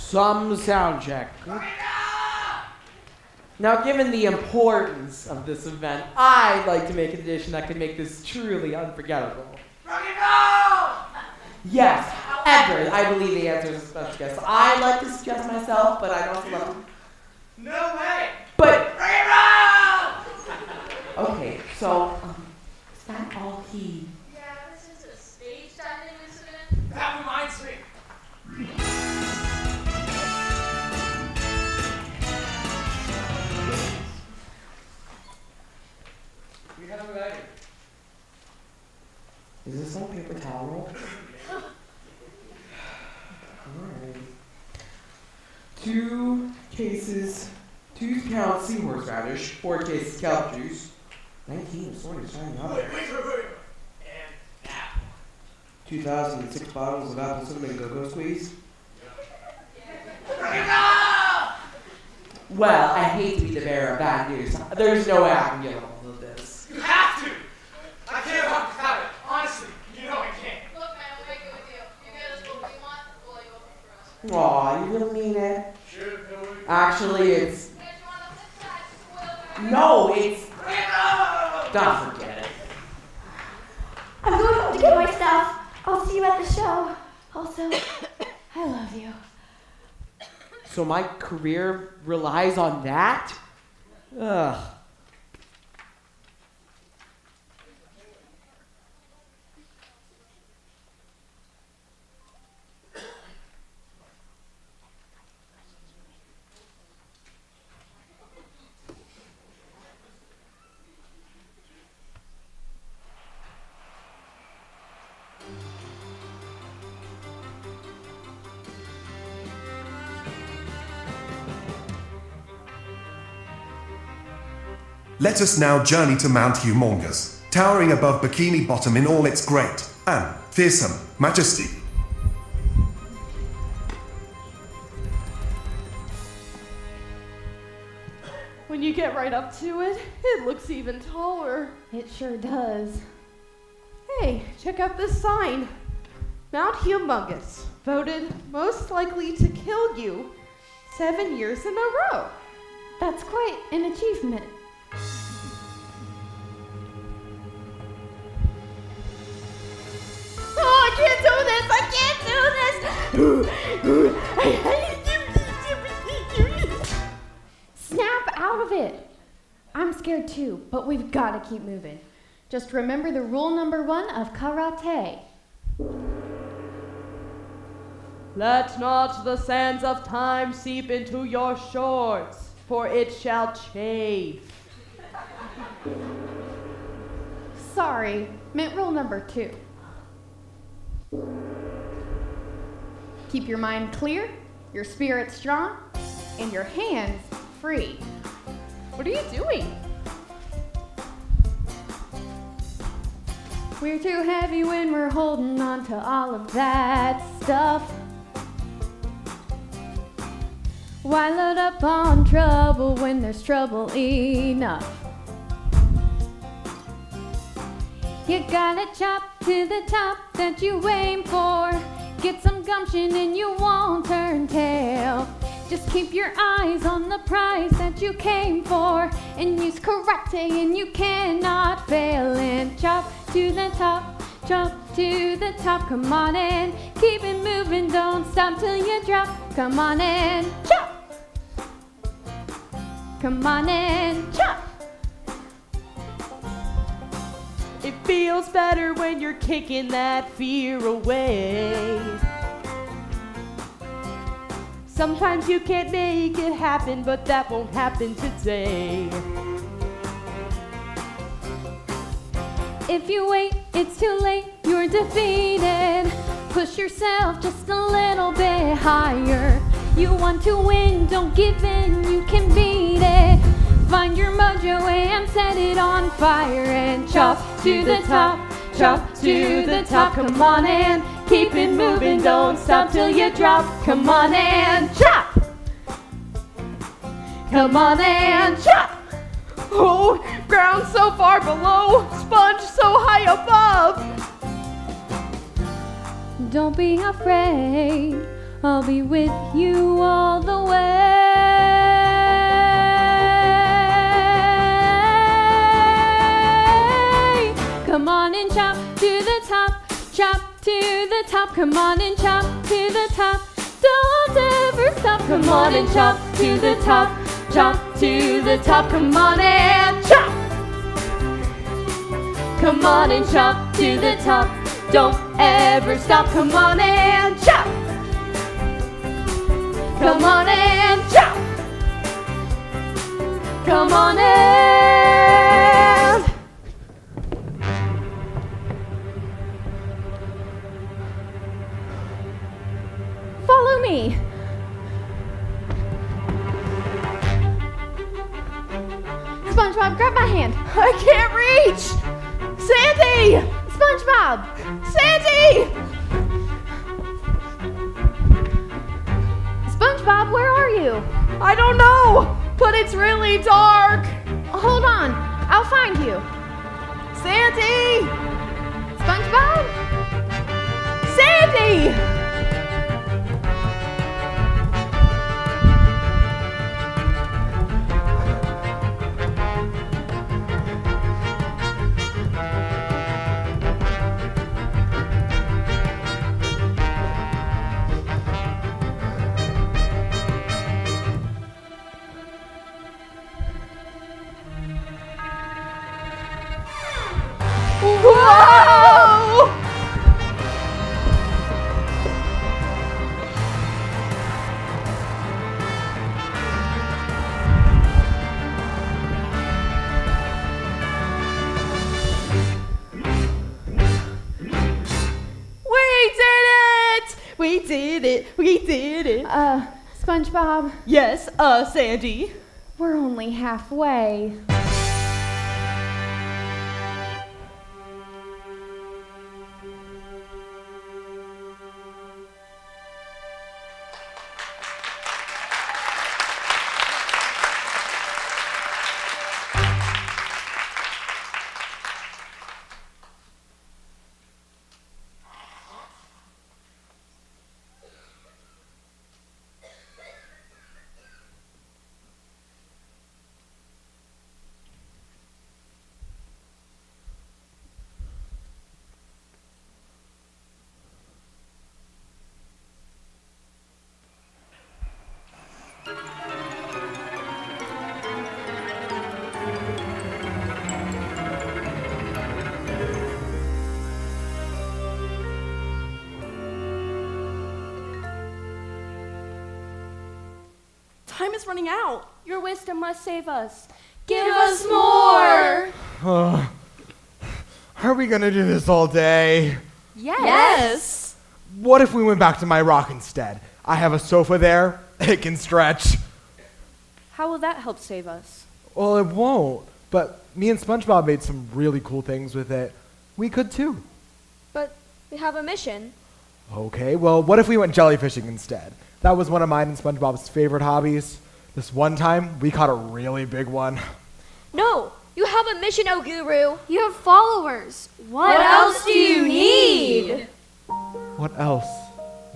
some sound check. Now, given the importance of this event, I'd like to make an addition that could make this truly unforgettable. Yes, Edward, I believe the answer is a special guest. I'd like to suggest myself, but I'd also love to. Is paper towel? Alright. Two cases, two pounds seahorse radish, four cases kelp juice, 19 sorry, signing up. Wait, wait, wait, wait. And apple. 2006 bottles of apple cinnamon go-go squeeze. Well, I hate to be the bearer of bad news. There's no way I can get all of this. You have to! I can't walk without it. Honestly, you know I can't. Look, man, we'll make it with you. You get us what we want, we'll let you open for us. Aw, you really mean it? Actually, it's. No, it's. Don't forget it. I'm going home to get my stuff. I'll see you at the show. Also, I love you. So my career relies on that? Ugh. Let us now journey to Mount Humongous, towering above Bikini Bottom in all its great and fearsome majesty. When you get right up to it, it looks even taller. It sure does. Hey, check out this sign. Mount Humongous, voted most likely to kill you seven years in a row. That's quite an achievement. Oh, I can't do this! I can't do this! Snap out of it. I'm scared too, but we've got to keep moving. Just remember the rule number one of karate. Let not the sands of time seep into your shorts, for it shall chafe. Sorry, meant rule number two. Keep your mind clear, your spirit strong, and your hands free. What are you doing? We're too heavy when we're holding on to all of that stuff. Why load up on trouble when there's trouble enough? You gotta chop to the top that you aim for. Get some gumption and you won't turn tail. Just keep your eyes on the prize that you came for. And use karate and you cannot fail. And chop to the top, chop to the top. Come on and keep it moving. Don't stop till you drop. Come on and chop. Come on and chop. It feels better when you're kicking that fear away. Sometimes you can't make it happen, but that won't happen today. If you wait, it's too late, you're defeated. Push yourself just a little bit higher. You want to win, don't give in, you can beat it. Find your mojo and set it on fire and chop to the top, chop to the top. Come on and keep it moving, don't stop till you drop. Come on and chop. Come on and chop. Oh, ground so far below, sponge so high above. Don't be afraid, I'll be with you all the way. Come on and chop to the top, chop to the top. Come on and chop to the top. Don't ever stop. Come on and chop to the top, chop to the top. Come on and chop. Come on and chop to the top. Don't ever stop. Come on and chop. Come on and chop. Come on and. Follow me. SpongeBob, grab my hand. I can't reach! Sandy! SpongeBob! Sandy! SpongeBob, where are you? I don't know, but it's really dark. Hold on, I'll find you. Sandy! SpongeBob? Sandy! Did it! We did it! Uh, SpongeBob, Yes, uh, Sandy. we're only halfway. Is running out. Your wisdom must save us. Give us more. Ugh. Are we gonna do this all day? Yes. What if we went back to my rock instead? I have a sofa there. It can stretch. How will that help save us? Well, it won't. But me and SpongeBob made some really cool things with it. We could too. But we have a mission. Okay, well, what if we went jellyfishing instead? That was one of mine and SpongeBob's favorite hobbies. This one time, we caught a really big one. No, you have a mission, O Guru. You have followers. What else do you need? What else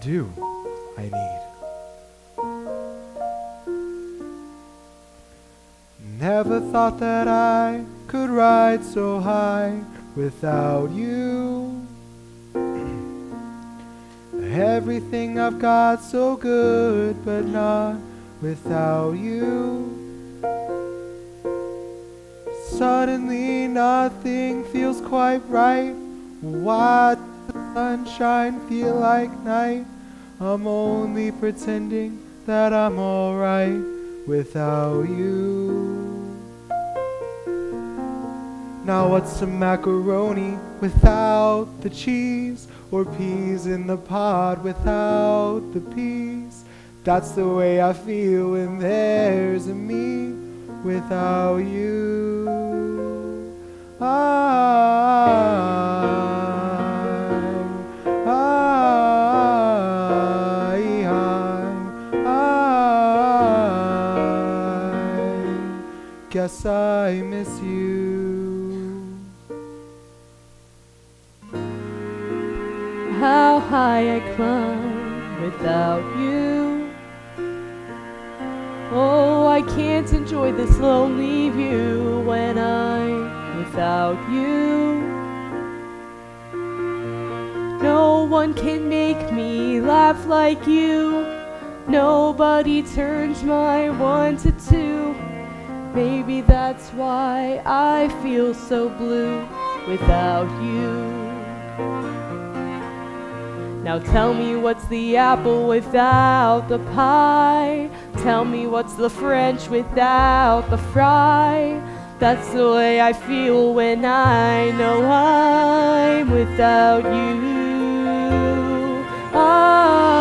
do I need? Never thought that I could ride so high without you. Everything I've got so good, but not without you. Suddenly nothing feels quite right. Why does the sunshine feel like night? I'm only pretending that I'm alright without you. Now what's some macaroni without the cheese? Or peas in the pod without the peas? That's the way I feel when there's a me without you. I, I, I, I guess I miss you. How high I climb without you. Oh, I can't enjoy this lonely view when I'm without you. No one can make me laugh like you. Nobody turns my one to two. Maybe that's why I feel so blue without you. Now tell me what's the apple without the pie? Tell me what's the French without the fry? That's the way I feel when I know I'm without you. I,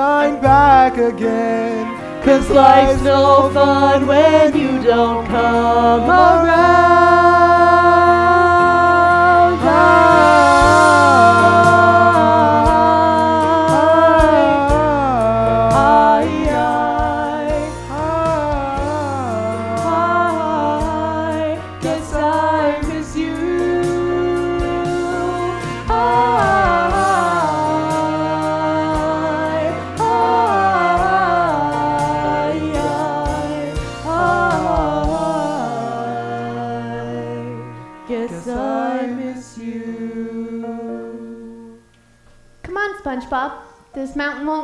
sunshine back again. Cause life's no fun when you don't come around. Ah.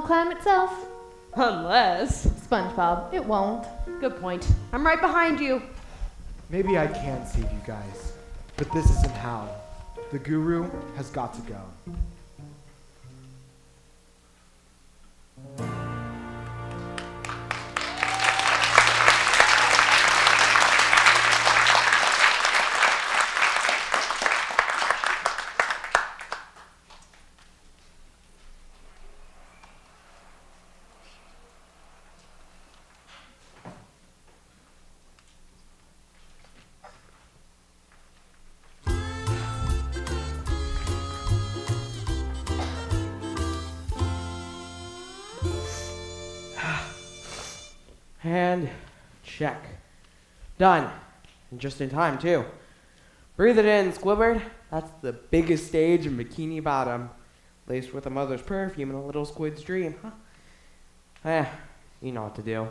Climb itself. Unless. SpongeBob, it won't. Good point. I'm right behind you. Maybe I can save you guys, but this isn't how. The guru has got to go. Done. And just in time, too. Breathe it in, Squidward. That's the biggest stage in Bikini Bottom, laced with a mother's perfume and a little squid's dream, huh? Eh, you know what to do.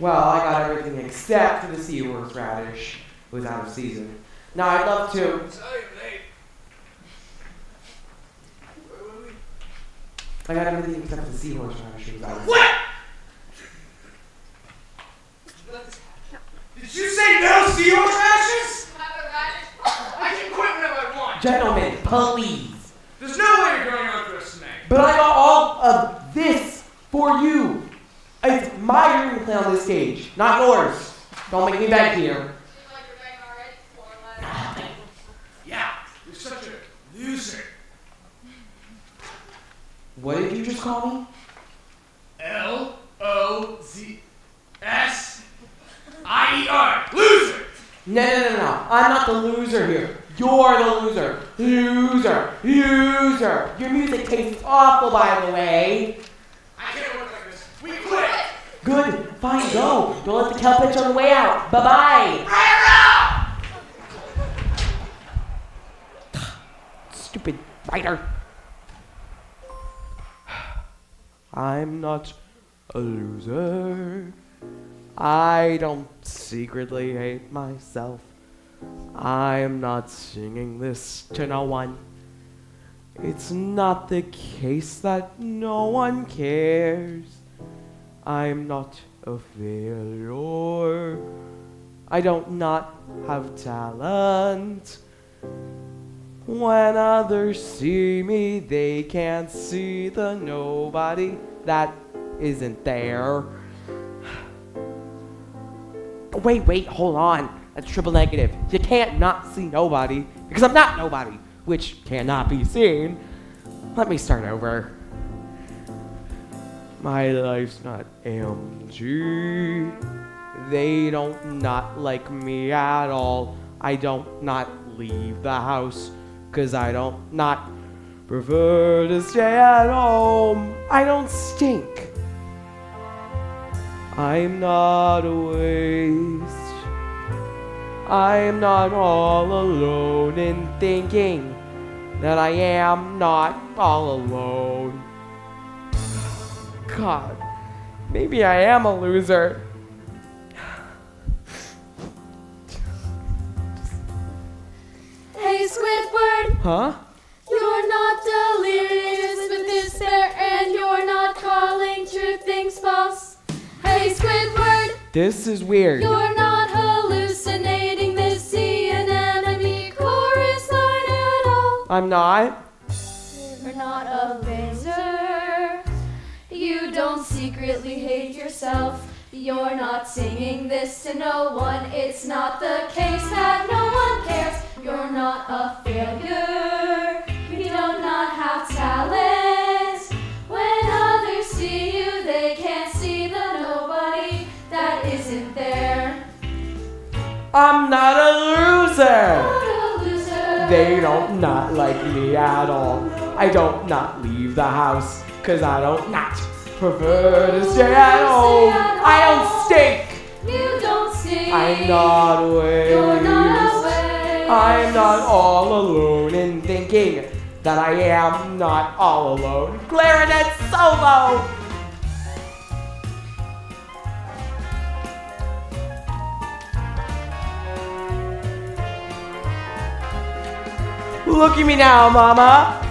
Well, I got everything except for the seahorse radish. It was out of season. Now I'd love to. I got everything except for the seahorse radish. It was out What? Did you say no seahorse rashes? I can quit whenever I want. Gentlemen, please. There's no way you're going on for a snake. But I got all of this for you. It's my dream to play on this stage, not yours. Don't make me beg here. Yeah, you're such a loser. What did you just call me? L O Z S I E R. Loser. No, no, no, no. I'm not the loser here. You're the loser. Loser. Loser. Your music tastes awful, by the way. I can't work like this. We quit. Good. Fine, go. Don't let the cow pitch on the way out. Bye bye. Stupid writer. I'm not a loser. I don't secretly hate myself. I am not singing this to no one. It's not the case that no one cares. I'm not a failure. I don't not have talent. When others see me, they can't see the nobody that isn't there. Wait, wait, hold on. That's triple negative. You can't not see nobody because I'm not nobody, which cannot be seen. Let me start over. My life's not empty. They don't not like me at all. I don't not leave the house because I don't not prefer to stay at home. I don't stink. I'm not a waste. I'm not all alone in thinking that I am not all alone. God, maybe I am a loser. Squidward, Huh? you're not delirious with despair, and you're not calling true things false. Hey, Squidward, This is weird. you're not hallucinating this sea anemone chorus line at all. I'm not. You're not a loser. You don't secretly hate yourself. You're not singing this to no one. It's not the case that no one cares. You're not a failure. You do not have talent. When others see you, they can't see the nobody that isn't there. I'm not a loser. Not a loser. They don't not like me at all. I don't not leave the house because I don't not prefer to stay at home. I don't stink. You don't stink. I'm not a waste. You're not a. I'm not all alone in thinking that I am not all alone. Clarinet solo. Look at me now, mama.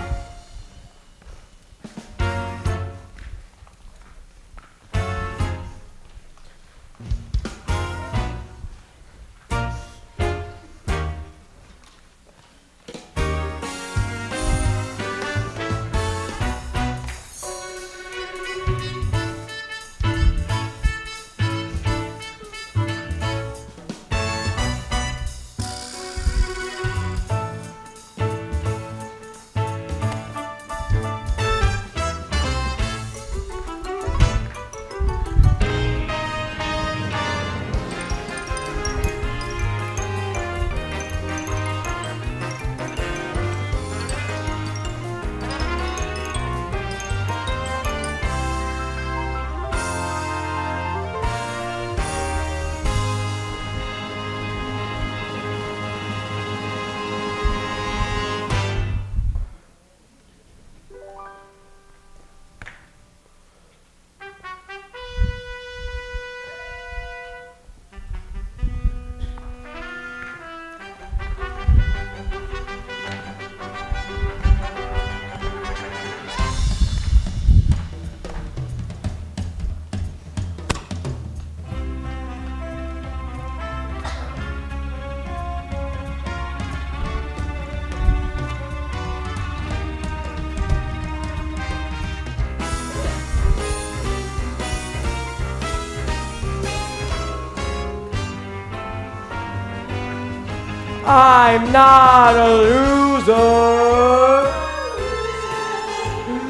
I'm not a loser.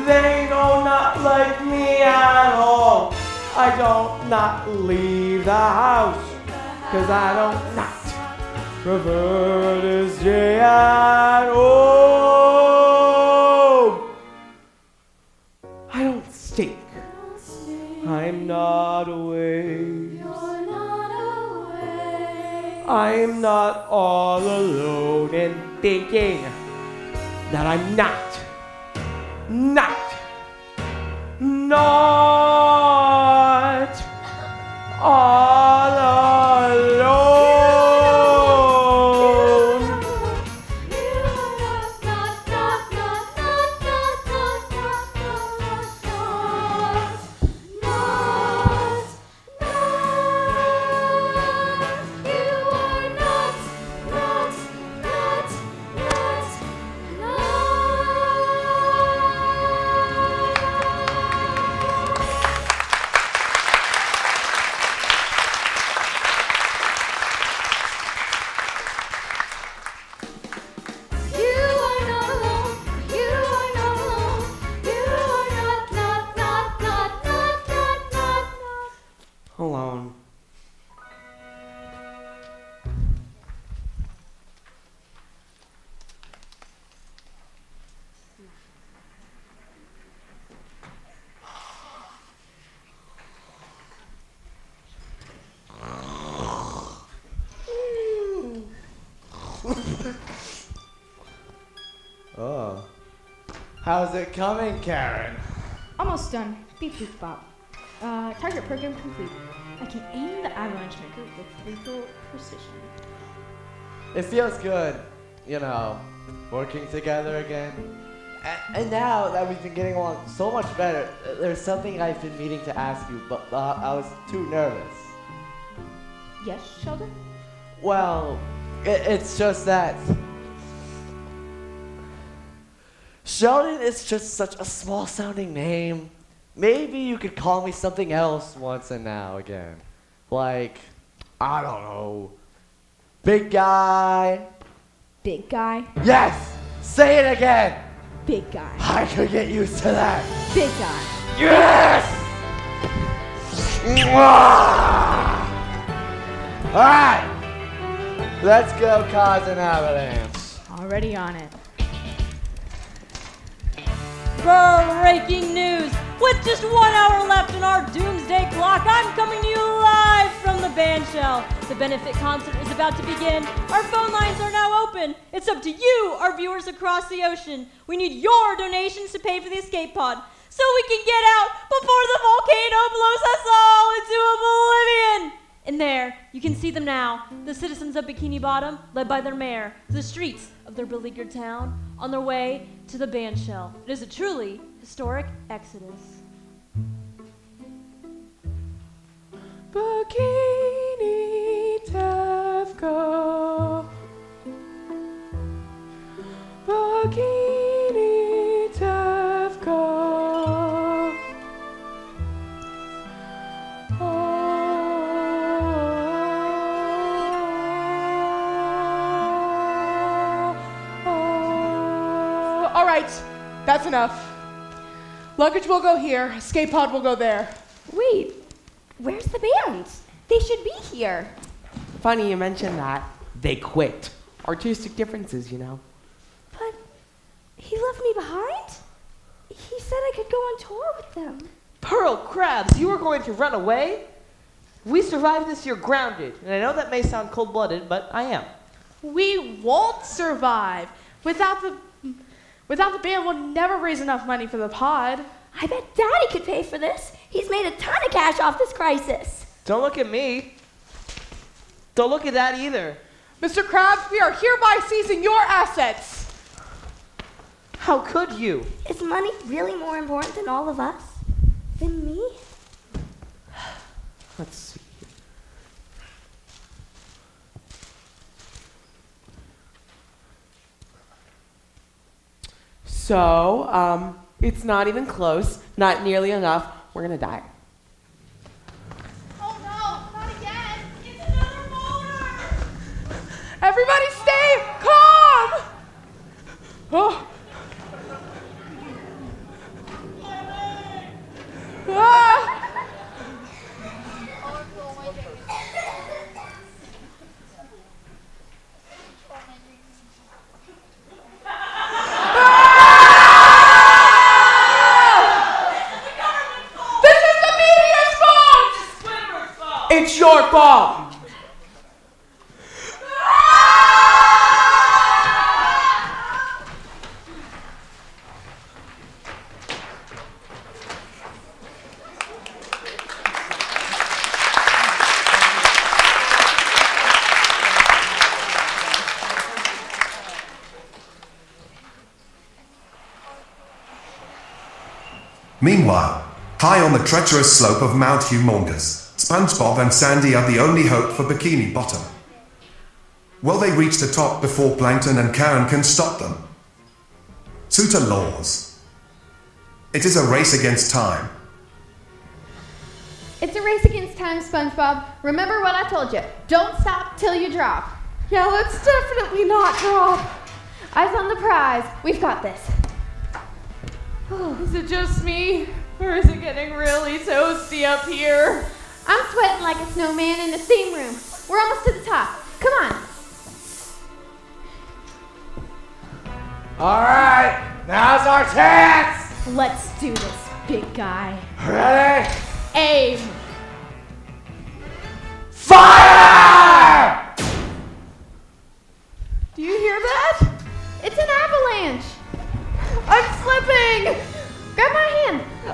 They don't not like me at all. I don't not leave the house. Cause I don't not prefer to stay at home. I'm not all alone in thinking that I'm not, not, not all coming, Karen? Almost done. Beep beep bop. Uh, target program complete. I can aim the avalanche maker with lethal precision. It feels good, you know, working together again. And, and now that we've been getting along so much better, uh, there's something I've been meaning to ask you, but uh, I was too nervous. Yes, Sheldon? Well, it, it's just that. Sheldon is just such a small sounding name. Maybe you could call me something else once and now again. Like, I don't know, big guy. Big guy? Yes! Say it again! Big guy. I could get used to that. Big guy. Yes! Alright! Let's go cause an avalanche. Already on it. Breaking news! With just one hour left on our doomsday clock, I'm coming to you live from the band shell. The benefit concert is about to begin. Our phone lines are now open. It's up to you, our viewers across the ocean. We need your donations to pay for the escape pod so we can get out before the volcano blows us all into oblivion. And there, you can see them now, the citizens of Bikini Bottom, led by their mayor, the streets of their beleaguered town, on their way to the band shell. It is a truly historic exodus. Bikini Tevko. Bikini Tevko. Right, that's enough. Luggage will go here. Escape pod will go there. Wait, where's the band? They should be here. Funny you mention that. They quit. Artistic differences, you know. But he left me behind? He said I could go on tour with them. Pearl Krabs, you were going to run away? We survive this, you're grounded. And I know that may sound cold blooded, but I am. We won't survive. Without the without the band, we'll never raise enough money for the pod. I bet Daddy could pay for this. He's made a ton of cash off this crisis. Don't look at me. Don't look at that either. Mr. Krabs, we are hereby seizing your assets. How could you? Is money really more important than all of us? Than me? Let's see. So, um, it's not even close, not nearly enough. We're gonna die. Oh no, not again. It's another motor. Everybody Stay calm! Oh. Ah. It's your fault! Meanwhile, high on the treacherous slope of Mount Humongous, SpongeBob and Sandy are the only hope for Bikini Bottom. Will they reach the top before Plankton and Karen can stop them? Suitor laws. It is a race against time. It's a race against time, SpongeBob. Remember what I told you. Don't stop till you drop. Yeah, let's definitely not drop. Eyes on the prize. We've got this. Is it just me? Or is it getting really toasty up here? I'm sweating like a snowman in the steam room. We're almost to the top. Come on. All right, now's our chance. Let's do this, big guy. Ready? Aim. Fire! Do you hear that? It's an avalanche. I'm slipping! Grab my.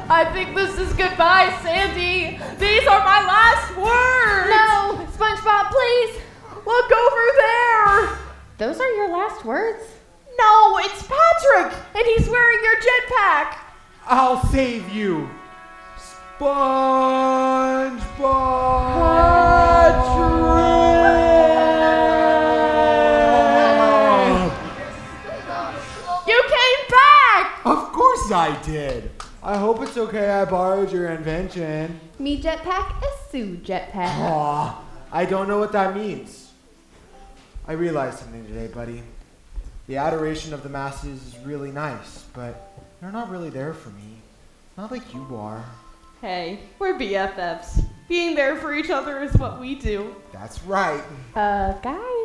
I think this is goodbye, Sandy. These are my last words. No, SpongeBob, please. Look over there. Those are your last words? No, it's Patrick, and he's wearing your jetpack. I'll save you. SpongeBob. Patrick! You came back. Of course I did. I hope it's okay I borrowed your invention. Me jetpack is Sue jetpack. Aw, I don't know what that means. I realized something today, buddy. The adoration of the masses is really nice, but they're not really there for me. Not like you are. Hey, we're BFFs. Being there for each other is what we do. That's right. Uh, guys.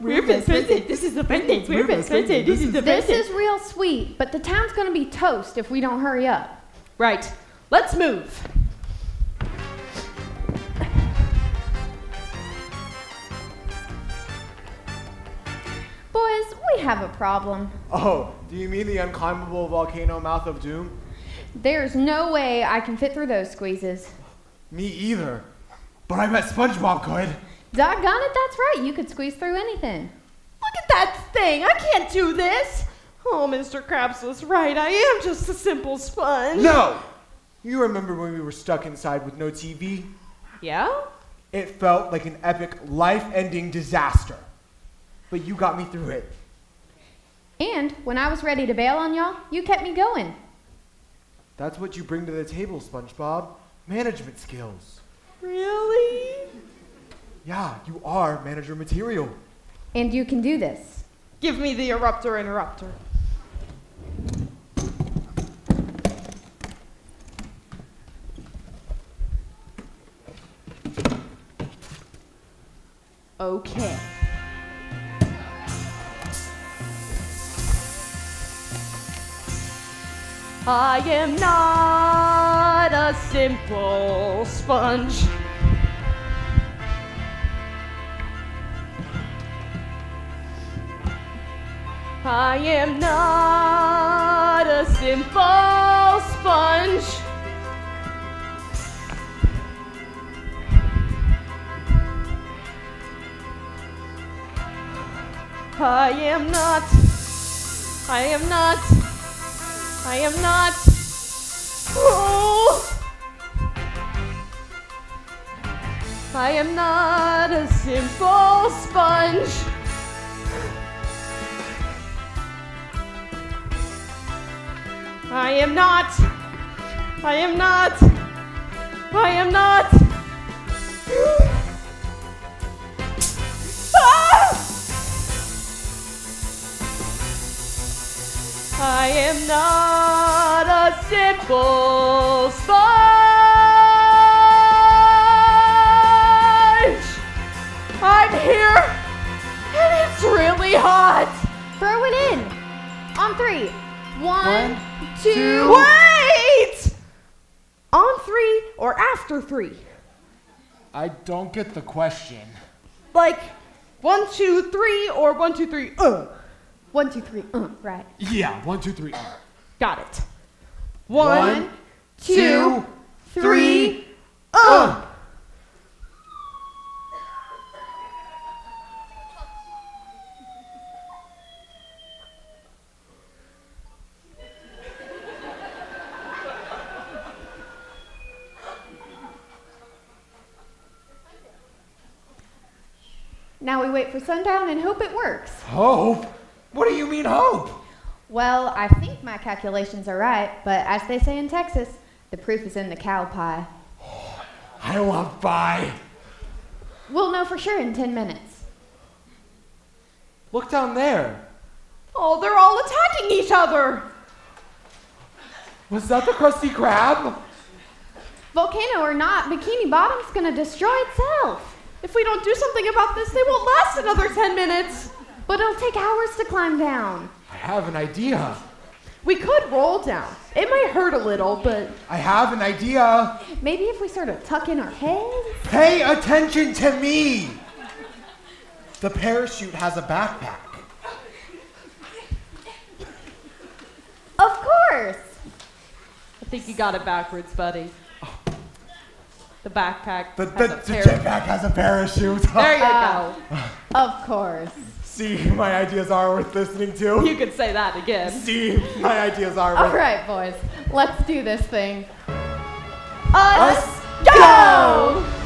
We're best friends. This is the friends. We're best friends. This is the This is real sweet, but the town's gonna be toast if we don't hurry up. Right. Let's move. Boys, we have a problem. Oh, do you mean the unclimbable volcano mouth of doom? There's no way I can fit through those squeezes. Me either. But I bet SpongeBob could. Doggone it, that's right. You could squeeze through anything. Look at that thing. I can't do this. Oh, Mr. Krabs was right. I am just a simple sponge. No! You remember when we were stuck inside with no TV? Yeah? It felt like an epic, life ending disaster. But you got me through it. And when I was ready to bail on y'all, you kept me going. That's what you bring to the table, SpongeBob. Management skills. Really? Yeah, you are manager material. And you can do this. Give me the eruptor interrupter. Okay. I am not a simple sponge. I am not a simple sponge. I am not. I am not. I am not. Oh. I am not a simple sponge. I am not. I am not. I am not. Ah! I am not a simple sponge. I'm here, and it's really hot. Throw it in on three. One, One, two. two. Wait! On three or after three? I don't get the question. Like one, two, three, or one, two, three, uh. One, two, three, uh, right. Yeah, one, two, three. Got it. One, One, two, three, uh. Now we wait for sundown and hope it works. Hope? What do you mean hope? Well, I think my calculations are right, but as they say in Texas, the proof is in the cow pie. I love pie. We'll know for sure in 10 minutes. Look down there. Oh, they're all attacking each other. Was that the Krusty Krab? Volcano or not, Bikini Bottom's gonna destroy itself. If we don't do something about this, they won't last another 10 minutes. But it'll take hours to climb down. I have an idea. We could roll down. It might hurt a little, but I have an idea. Maybe if we sort of tuck in our heads? Pay attention to me. The parachute has a backpack. Of course! I think you got it backwards, buddy. The backpack. The, has the, a the jetpack has a parachute. There you go. Of course. See, my ideas are worth listening to. You could say that again. See, my ideas are All worth. right, boys, let's do this thing. Us go! Stop!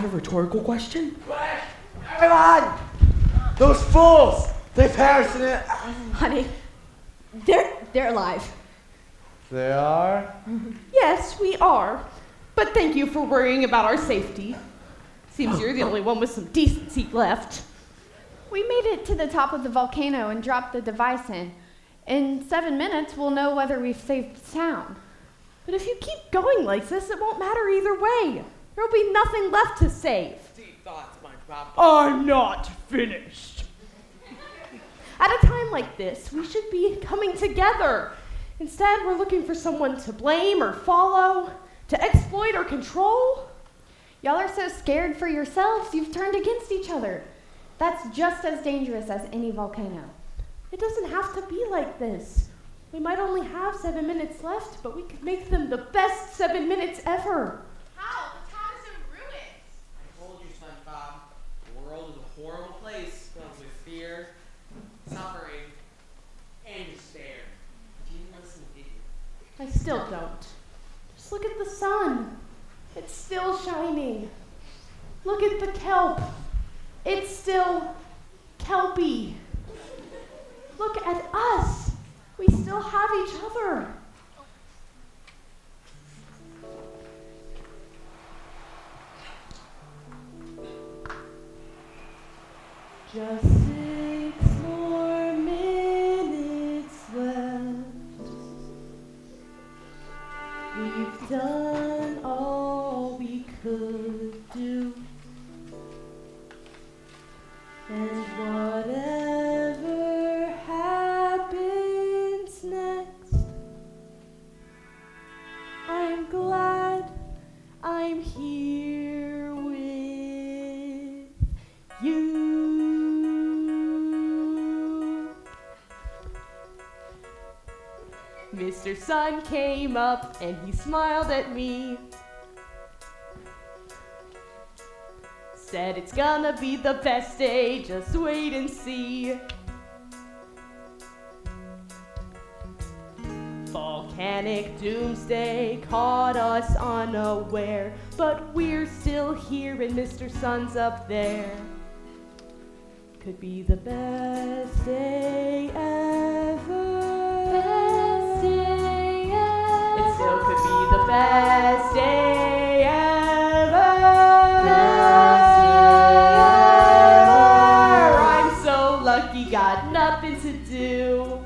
That a rhetorical question? Come on! Those fools! They perished in it. Honey, they're they're alive. They are? Yes, we are. But thank you for worrying about our safety. Seems you're the only one with some decency left. We made it to the top of the volcano and dropped the device in. In seven minutes, we'll know whether we've saved the town. But if you keep going like this, it won't matter either way. There'll be nothing left to save. Deep thoughts, SpongeBob. I'm not finished. At a time like this, we should be coming together. Instead, we're looking for someone to blame or follow, to exploit or control. Y'all are so scared for yourselves, you've turned against each other. That's just as dangerous as any volcano. It doesn't have to be like this. We might only have seven minutes left, but we could make them the best seven minutes ever. How? The town is in ruins. I told you, SpongeBob. The world is a horrible place filled with fear, suffering, and despair. But you didn't listen, did you? I still don't. Just look at the sun. It's still shining. Look at the kelp. It's still kelpy. Look at us. We still have each other. Just done all we could Mr. Sun came up and he smiled at me. Said it's gonna be the best day, just wait and see. volcanic doomsday caught us unaware, but we're still here and Mr. Sun's up there. Could be the best day ever. Best day ever. Best day ever. I'm so lucky, got nothing to do.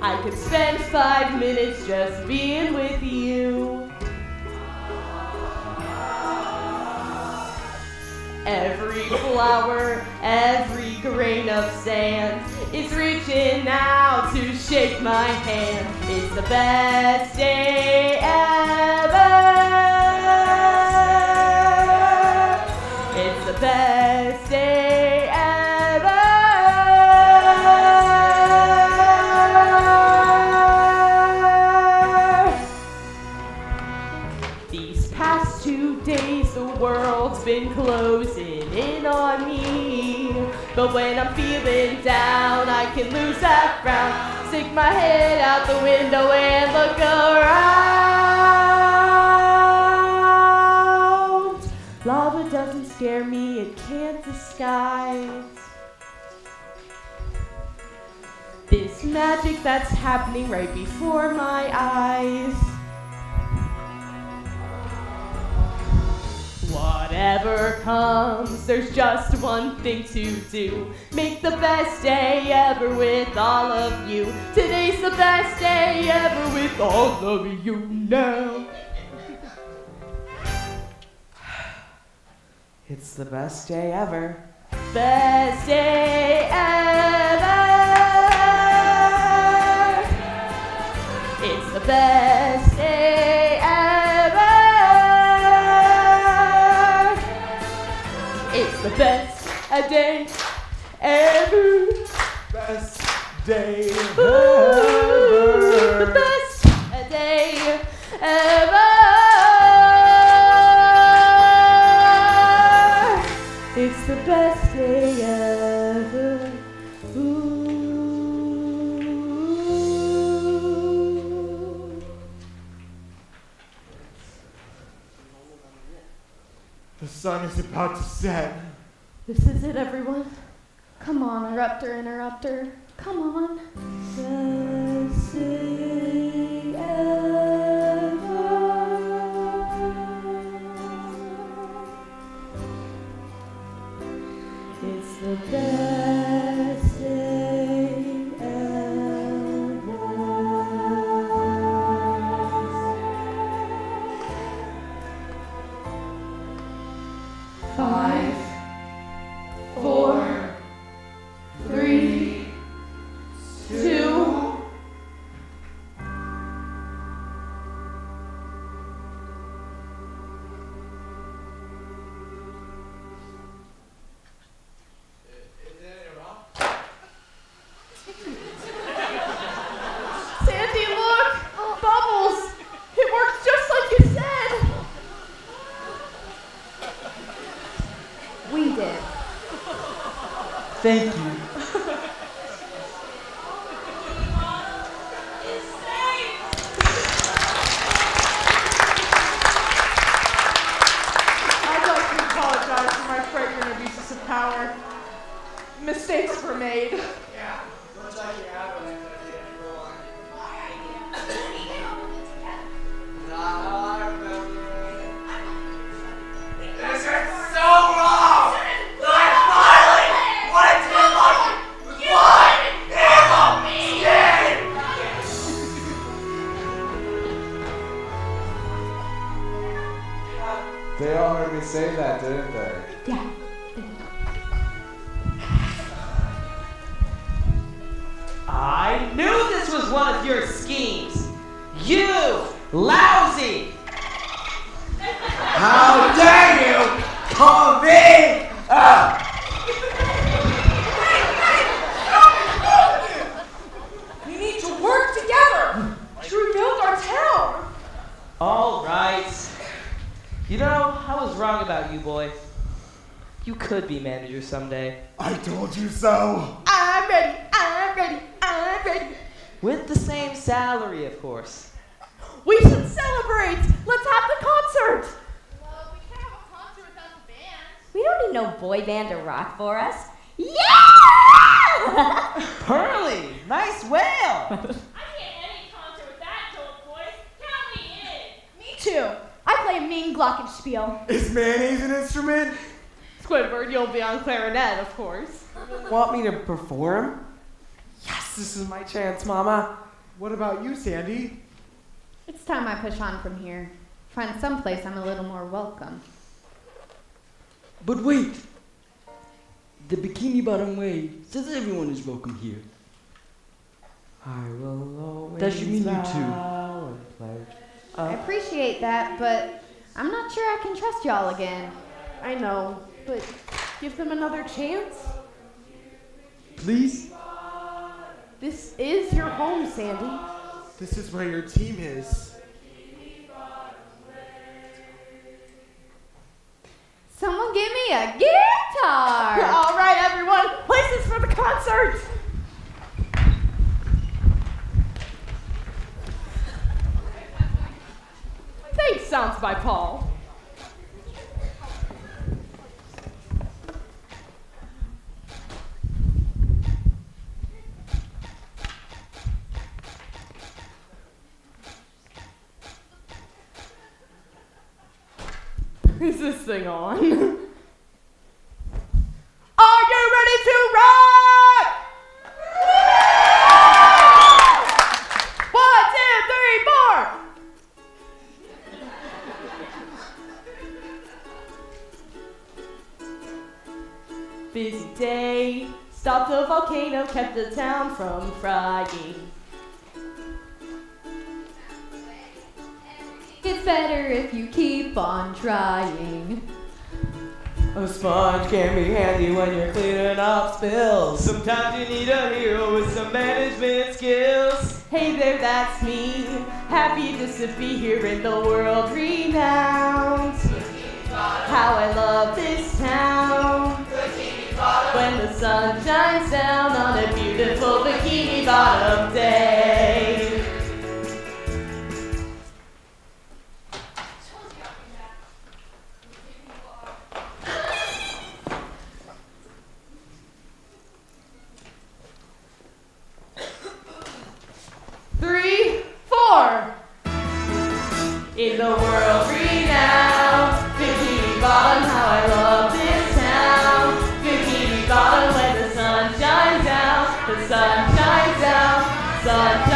I could spend five minutes just being with you. Every flower, every grain of sand is reaching out to shake my hand. It's the best day ever. It's the best day ever. These past two days, the world's been closing in on me. But when I'm feeling down, I can lose that frown. Stick my head out the window and look around. Lava doesn't scare me, it can't disguise. This magic that's happening right before my eyes. Whatever comes, there's just one thing to do. Make the best day ever with all of you. Today's the best day ever with all of you now. It's the best day ever. Best day ever. It's the best a day ever. Best day Ooh, the best a day ever. It's the best day ever. Ooh. The sun is about to set. This is it, everyone. Come on, Eruptor Interrupter. Come on. It's the one of your schemes. You, lousy! How dare you call me up? We need to work together to rebuild our town. All right. You know, I was wrong about you, boy. You could be manager someday. I told you so. I'm ready, I'm ready, I'm ready. With the same salary, of course. We should celebrate! Let's have the concert! Well, we can't have a concert without a band. We don't need no boy band to rock for us. Yeah! Pearly, nice whale! I can't any concert with that dope voice. Count me in. Me too. I play a mean glockenspiel. Is mayonnaise an instrument? Squidward, you'll be on clarinet, of course. Want me to perform? Yes, this is my chance, Mama. What about you, Sandy? It's time I push on from here. Find someplace I'm a little more welcome. But wait! The Bikini Bottom Way says everyone is welcome here. I will always Does she mean you too? vow. I appreciate that, but I'm not sure I can trust y'all again. I know, but give them another chance. Please? This is your home, Sandy. This is where your team is. Someone give me a guitar! All right, everyone, places for the concert! Thanks, Sounds by Paul. Is this thing on? Are you ready to rock? One, two, three, four. Busy day, stopped a volcano, kept the town from frying. It's better if you keep on trying. A sponge can be handy when you're cleaning up spills. Sometimes you need a hero with some management skills. Hey there, that's me. Happy just to be here in the world renowned. How I love this town. When the sun shines down on a beautiful bikini bottom day. Four. In the world renowned, Bikini Bottom, how I love this town. Bikini Bottom, when the sun shines down, the sun shines down, sun shines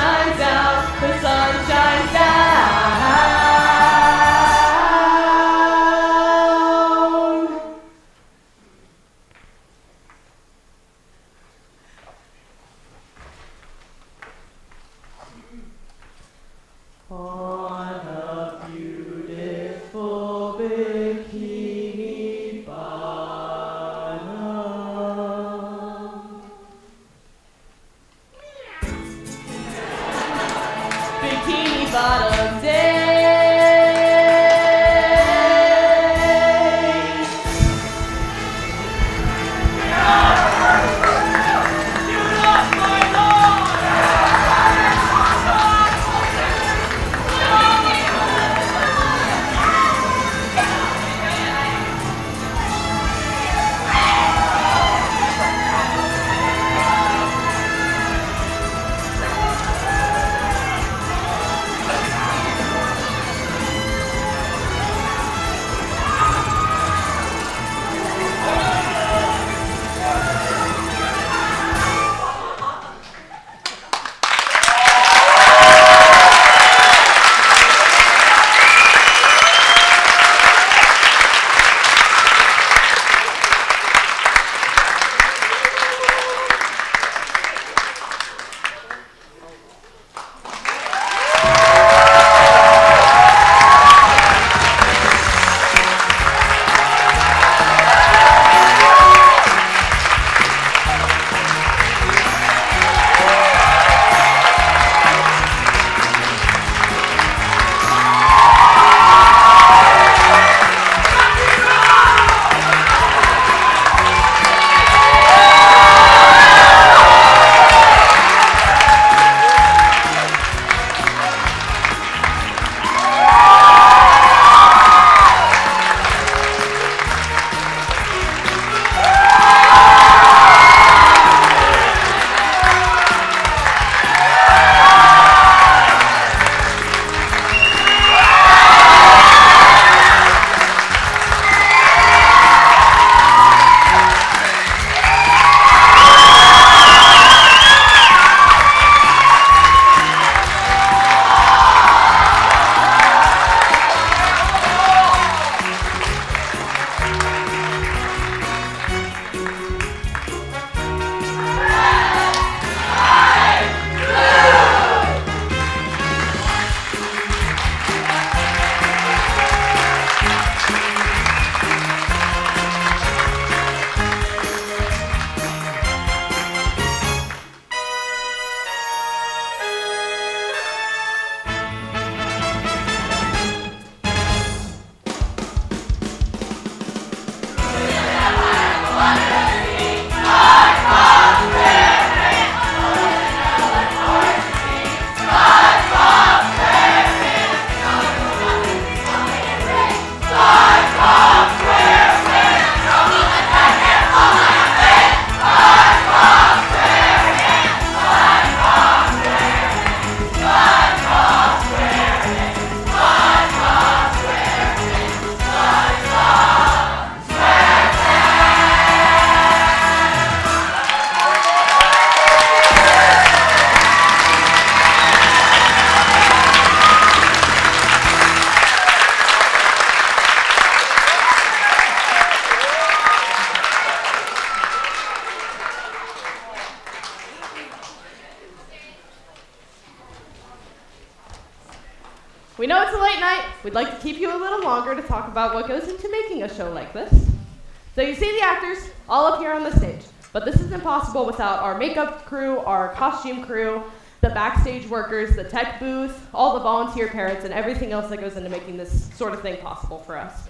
makeup crew, our costume crew, the backstage workers, the tech booth, all the volunteer parents, and everything else that goes into making this sort of thing possible for us.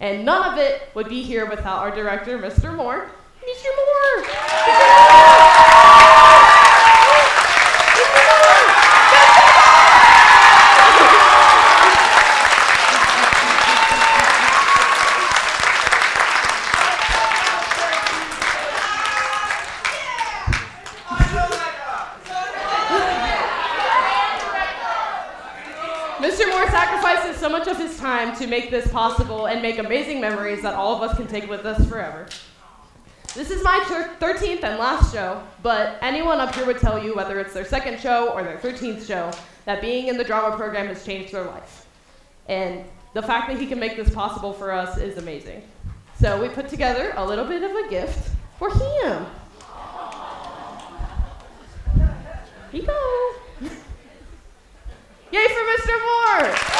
And none of it would be here without our director, Mr. Moore. To make this possible and make amazing memories that all of us can take with us forever. This is my 13th and last show, but anyone up here would tell you, whether it's their second show or their 13th show, that being in the drama program has changed their life. And the fact that he can make this possible for us is amazing. So we put together a little bit of a gift for him. Here you go. Yay for Mr. Moore!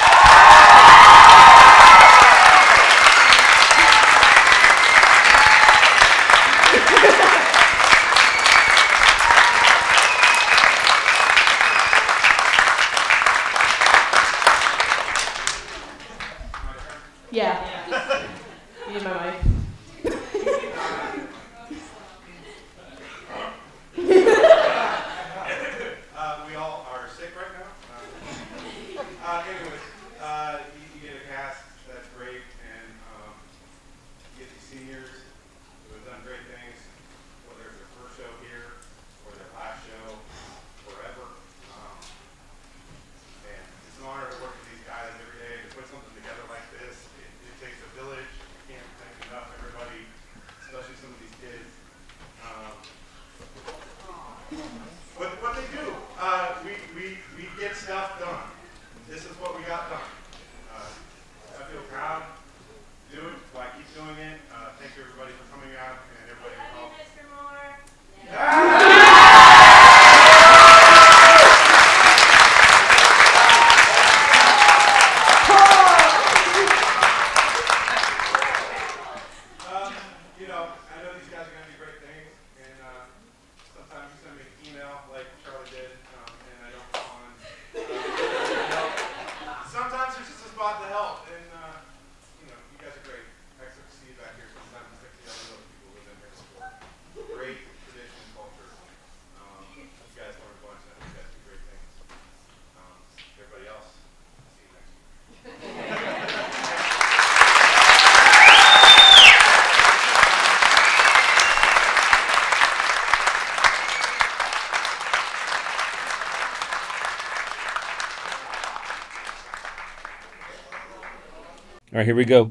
All right, here we go.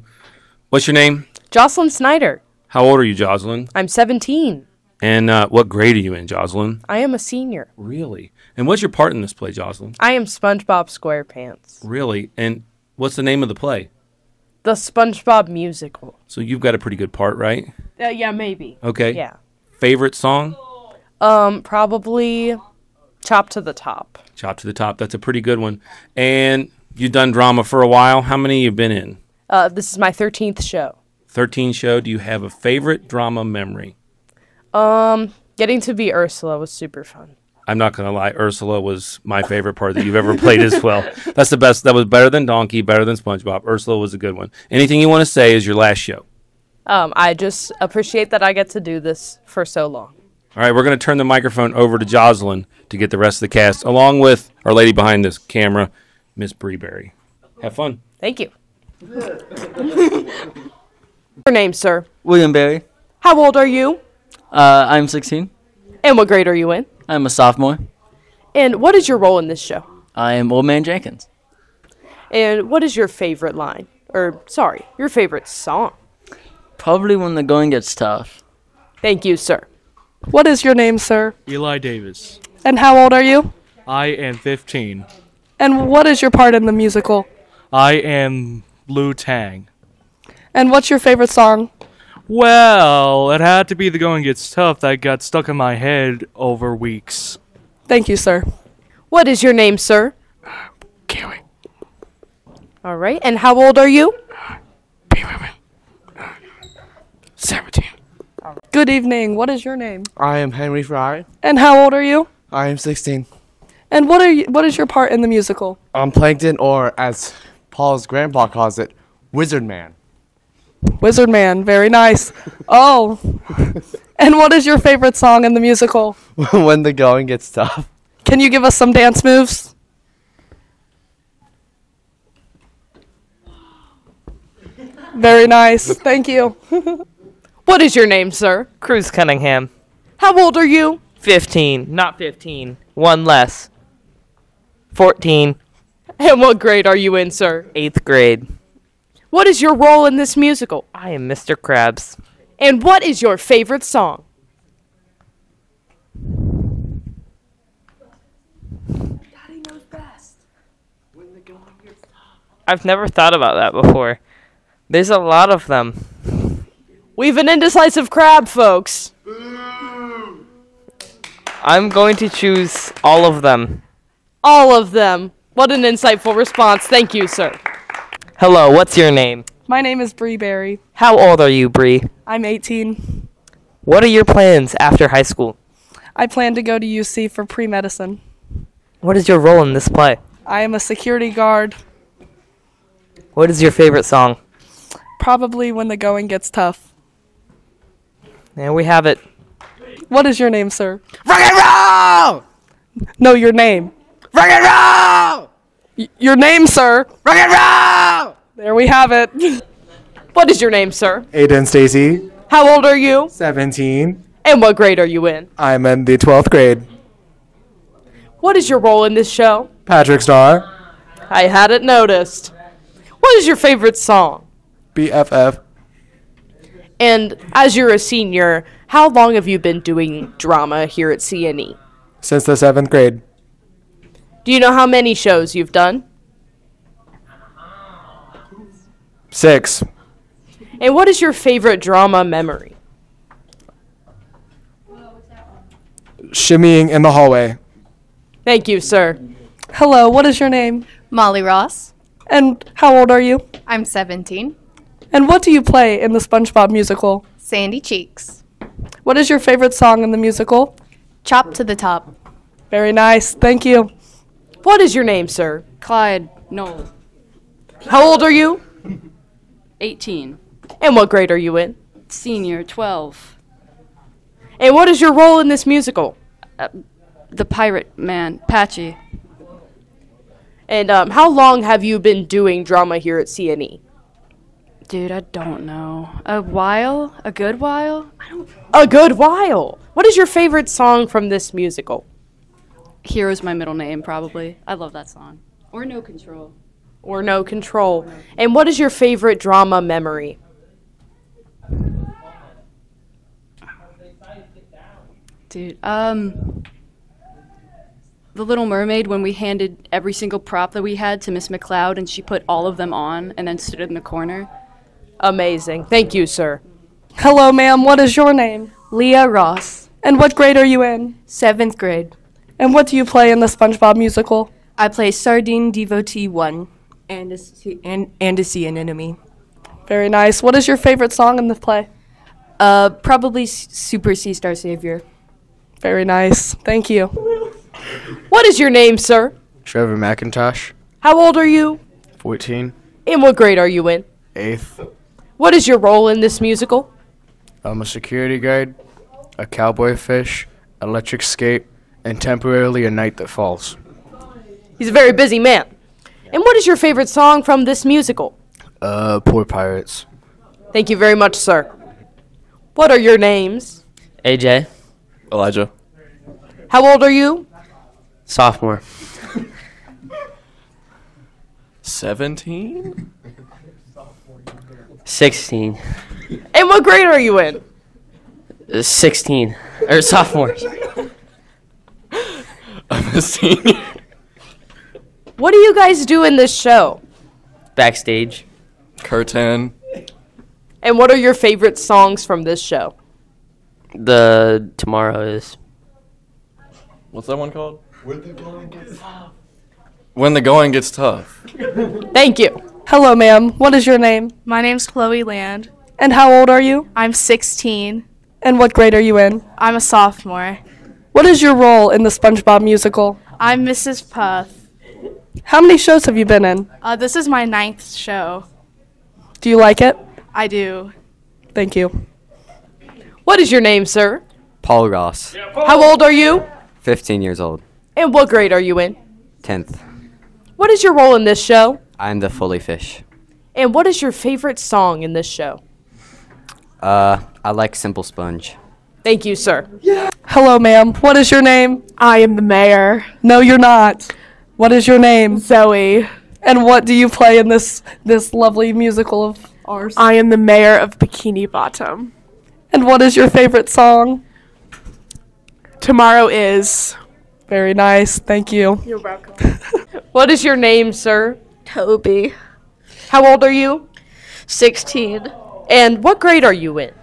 What's your name? Jocelyn Snyder. How old are you, Jocelyn? I'm 17. And uh, what grade are you in, Jocelyn? I am a senior. Really? And what's your part in this play, Jocelyn? I am SpongeBob SquarePants. Really? And what's the name of the play? The SpongeBob musical. So you've got a pretty good part, right? Uh, yeah, maybe. Okay. Yeah. Favorite song? Um, probably Chop to the Top. Chop to the Top. That's a pretty good one. And you've done drama for a while. How many you have been in? Uh, this is my 13th show. 13 show. Do you have a favorite drama memory? Um, getting to be Ursula was super fun. I'm not gonna lie, Ursula was my favorite part that you've ever played as well. That's the best. That was better than Donkey, better than SpongeBob. Ursula was a good one. Anything you want to say is your last show. Um, I just appreciate that I get to do this for so long. All right, we're gonna turn the microphone over to Jocelyn to get the rest of the cast, along with our lady behind this camera, Miss Bree Berry. Have fun. Thank you. Your name, sir? William Barry. How old are you? Uh, I'm 16. And what grade are you in? I'm a sophomore. And what is your role in this show? I am Old Man Jenkins. And what is your favorite line? Or, sorry, your favorite song? Probably when the going gets tough. Thank you, sir. What is your name, sir? Eli Davis. And how old are you? I am 15. And what is your part in the musical? I am Blue Tang. And what's your favorite song? Well, it had to be The Going Gets Tough that got stuck in my head over weeks. Thank you, sir. What is your name, sir? All right. And how old are you? 17. Good evening. What is your name? I am Henry Fry. And how old are you? I am 16. And what are you, what is your part in the musical? I'm Plankton, or as Paul's grandpa calls it, Wizard Man. Wizard Man. Very nice. Oh. and what is your favorite song in the musical? when the going gets tough. Can you give us some dance moves? Very nice. Thank you. What is your name, sir? Cruz Cunningham. How old are you? 15. Not 15. One less. 14. And what grade are you in, sir? Eighth grade. What is your role in this musical? I am Mr. Krabs. And what is your favorite song? Daddy knows best. I've never thought about that before. There's a lot of them. We've an indecisive crab, folks. I'm going to choose all of them. All of them. What an insightful response. Thank you, sir. Hello, what's your name? My name is Bree Berry. How old are you, Bree? I'm 18. What are your plans after high school? I plan to go to UC for pre medicine. What is your role in this play? I am a security guard, What is your favorite song? probably when the going gets tough. There we have it. What is your name, sir? Rock and roll! No, your name. Rock and roll! Y- your name, sir. Rock and roll! There we have it. What is your name, sir? Aiden Stacy, How old are you? 17. And what grade are you in? I'm in the 12th grade. What is your role in this show? Patrick Star, I hadn't noticed. What is your favorite song? BFF. And as you're a senior, how long have you been doing drama here at CNE? Since the 7th grade. Do you know how many shows you've done? Six. And what is your favorite drama memory? Shimmying in the hallway. Thank you, sir. Hello, what is your name? Molly Ross. And how old are you? I'm 17. And what do you play in the SpongeBob musical? Sandy Cheeks. What is your favorite song in the musical? Chop to the top. Very nice. Thank you. What is your name, sir? Clyde Noel. How old are you? 18. And what grade are you in? Senior, 12. And what is your role in this musical? Uh, the pirate man, Patchy. And um, how long have you been doing drama here at CNE? Dude, I don't know. A while? A good while? I don't. A good while. What is your favorite song from this musical? Hero's my middle name, probably. I love that song. Or No Control. Or No Control. And what is your favorite drama memory? Dude, um. The Little Mermaid, when we handed every single prop that we had to Miss McLeod and she put all of them on and then stood in the corner. Amazing. Thank you, sir. Hello, ma'am. What is your name? Leah Ross. And what grade are you in? Seventh grade. And what do you play in the SpongeBob musical? I play Sardine Devotee 1 and a, sea- and, and a sea anemone. Very nice. What is your favorite song in the play? Uh, probably S- Super Sea Star Savior. Very nice. Thank you. What is your name, sir? Trevor McIntosh, How old are you? 14, And what grade are you in? 8th. What is your role in this musical? I'm a security guard, a cowboy fish, electric skate, and temporarily a night that falls. He's a very busy man. And what is your favorite song from this musical? Uh, poor pirates. Thank you very much, sir. What are your names? AJ. Elijah. How old are you? Sophomore. 17? 16. And what grade are you in? Uh, 16. Or sophomore. I'm a senior. What do you guys do in this show? Backstage. Curtain. And what are your favorite songs from this show? The tomorrow is. What's that one called? When the going gets tough. Thank you. Hello, ma'am. What is your name? My name's Chloe Land. And how old are you? I'm 16. And what grade are you in? I'm a sophomore. What is your role in the SpongeBob musical? I'm Mrs. Puff. How many shows have you been in? Uh, this is my ninth show. Do you like it? I do. Thank you. What is your name, sir? Paul Ross, How old are you? 15 years old, And what grade are you in? 10th. What is your role in this show? I'm the Fully Fish. And what is your favorite song in this show? Uh, I like Simple Sponge. Thank you, sir. Hello, ma'am. What is your name? I am the mayor. No, you're not. What is your name? Zoe. And what do you play in this this lovely musical of ours? I am the mayor of Bikini Bottom. And what is your favorite song? Tomorrow is. Very nice. Thank you. You're welcome. What is your name, sir? Toby. How old are you? 16. And what grade are you in?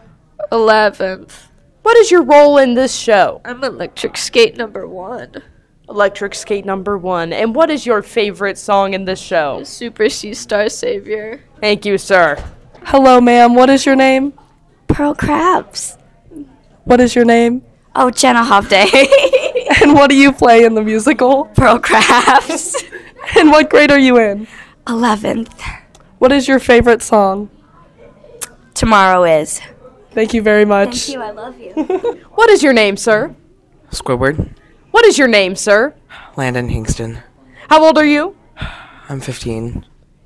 11th. What is your role in this show? I'm electric skate number one. Electric Skate number one. And what is your favorite song in this show? Super Sea Star Savior. Thank you, sir. Hello, ma'am. What is your name? Pearl Krabs. What is your name? Oh, Jenna Hofday. And what do you play in the musical? Pearl Krabs. And what grade are you in? 11th. What is your favorite song? Tomorrow is. Thank you very much. Thank you. I love you. What is your name, sir? Squidward, What is your name, sir? Landon Hingston. How old are you? I'm 15,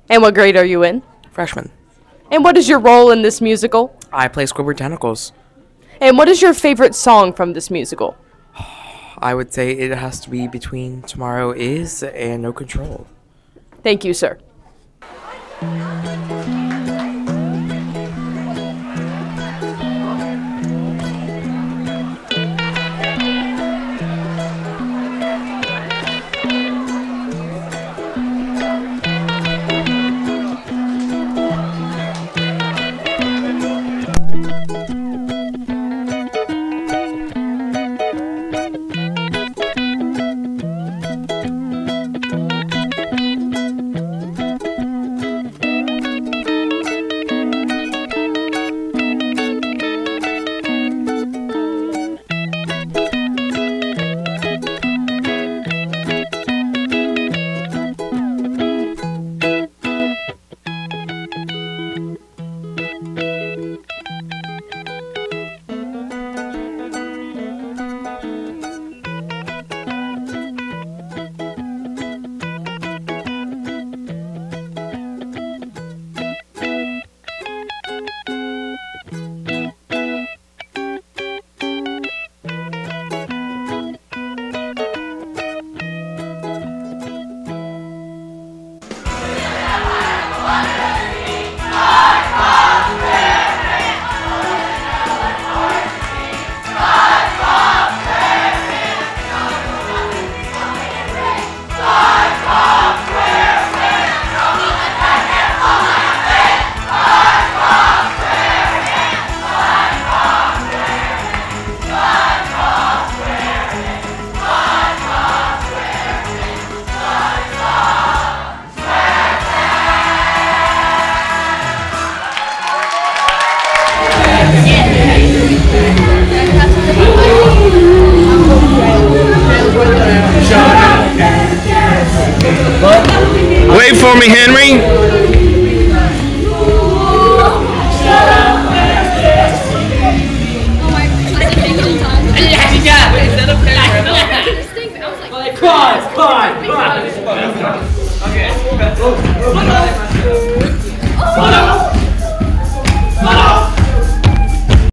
And what grade are you in? freshman. And what is your role in this musical? I play Squidward Tentacles. And what is your favorite song from this musical? I would say it has to be between Tomorrow Is and No Control. Thank you, sir.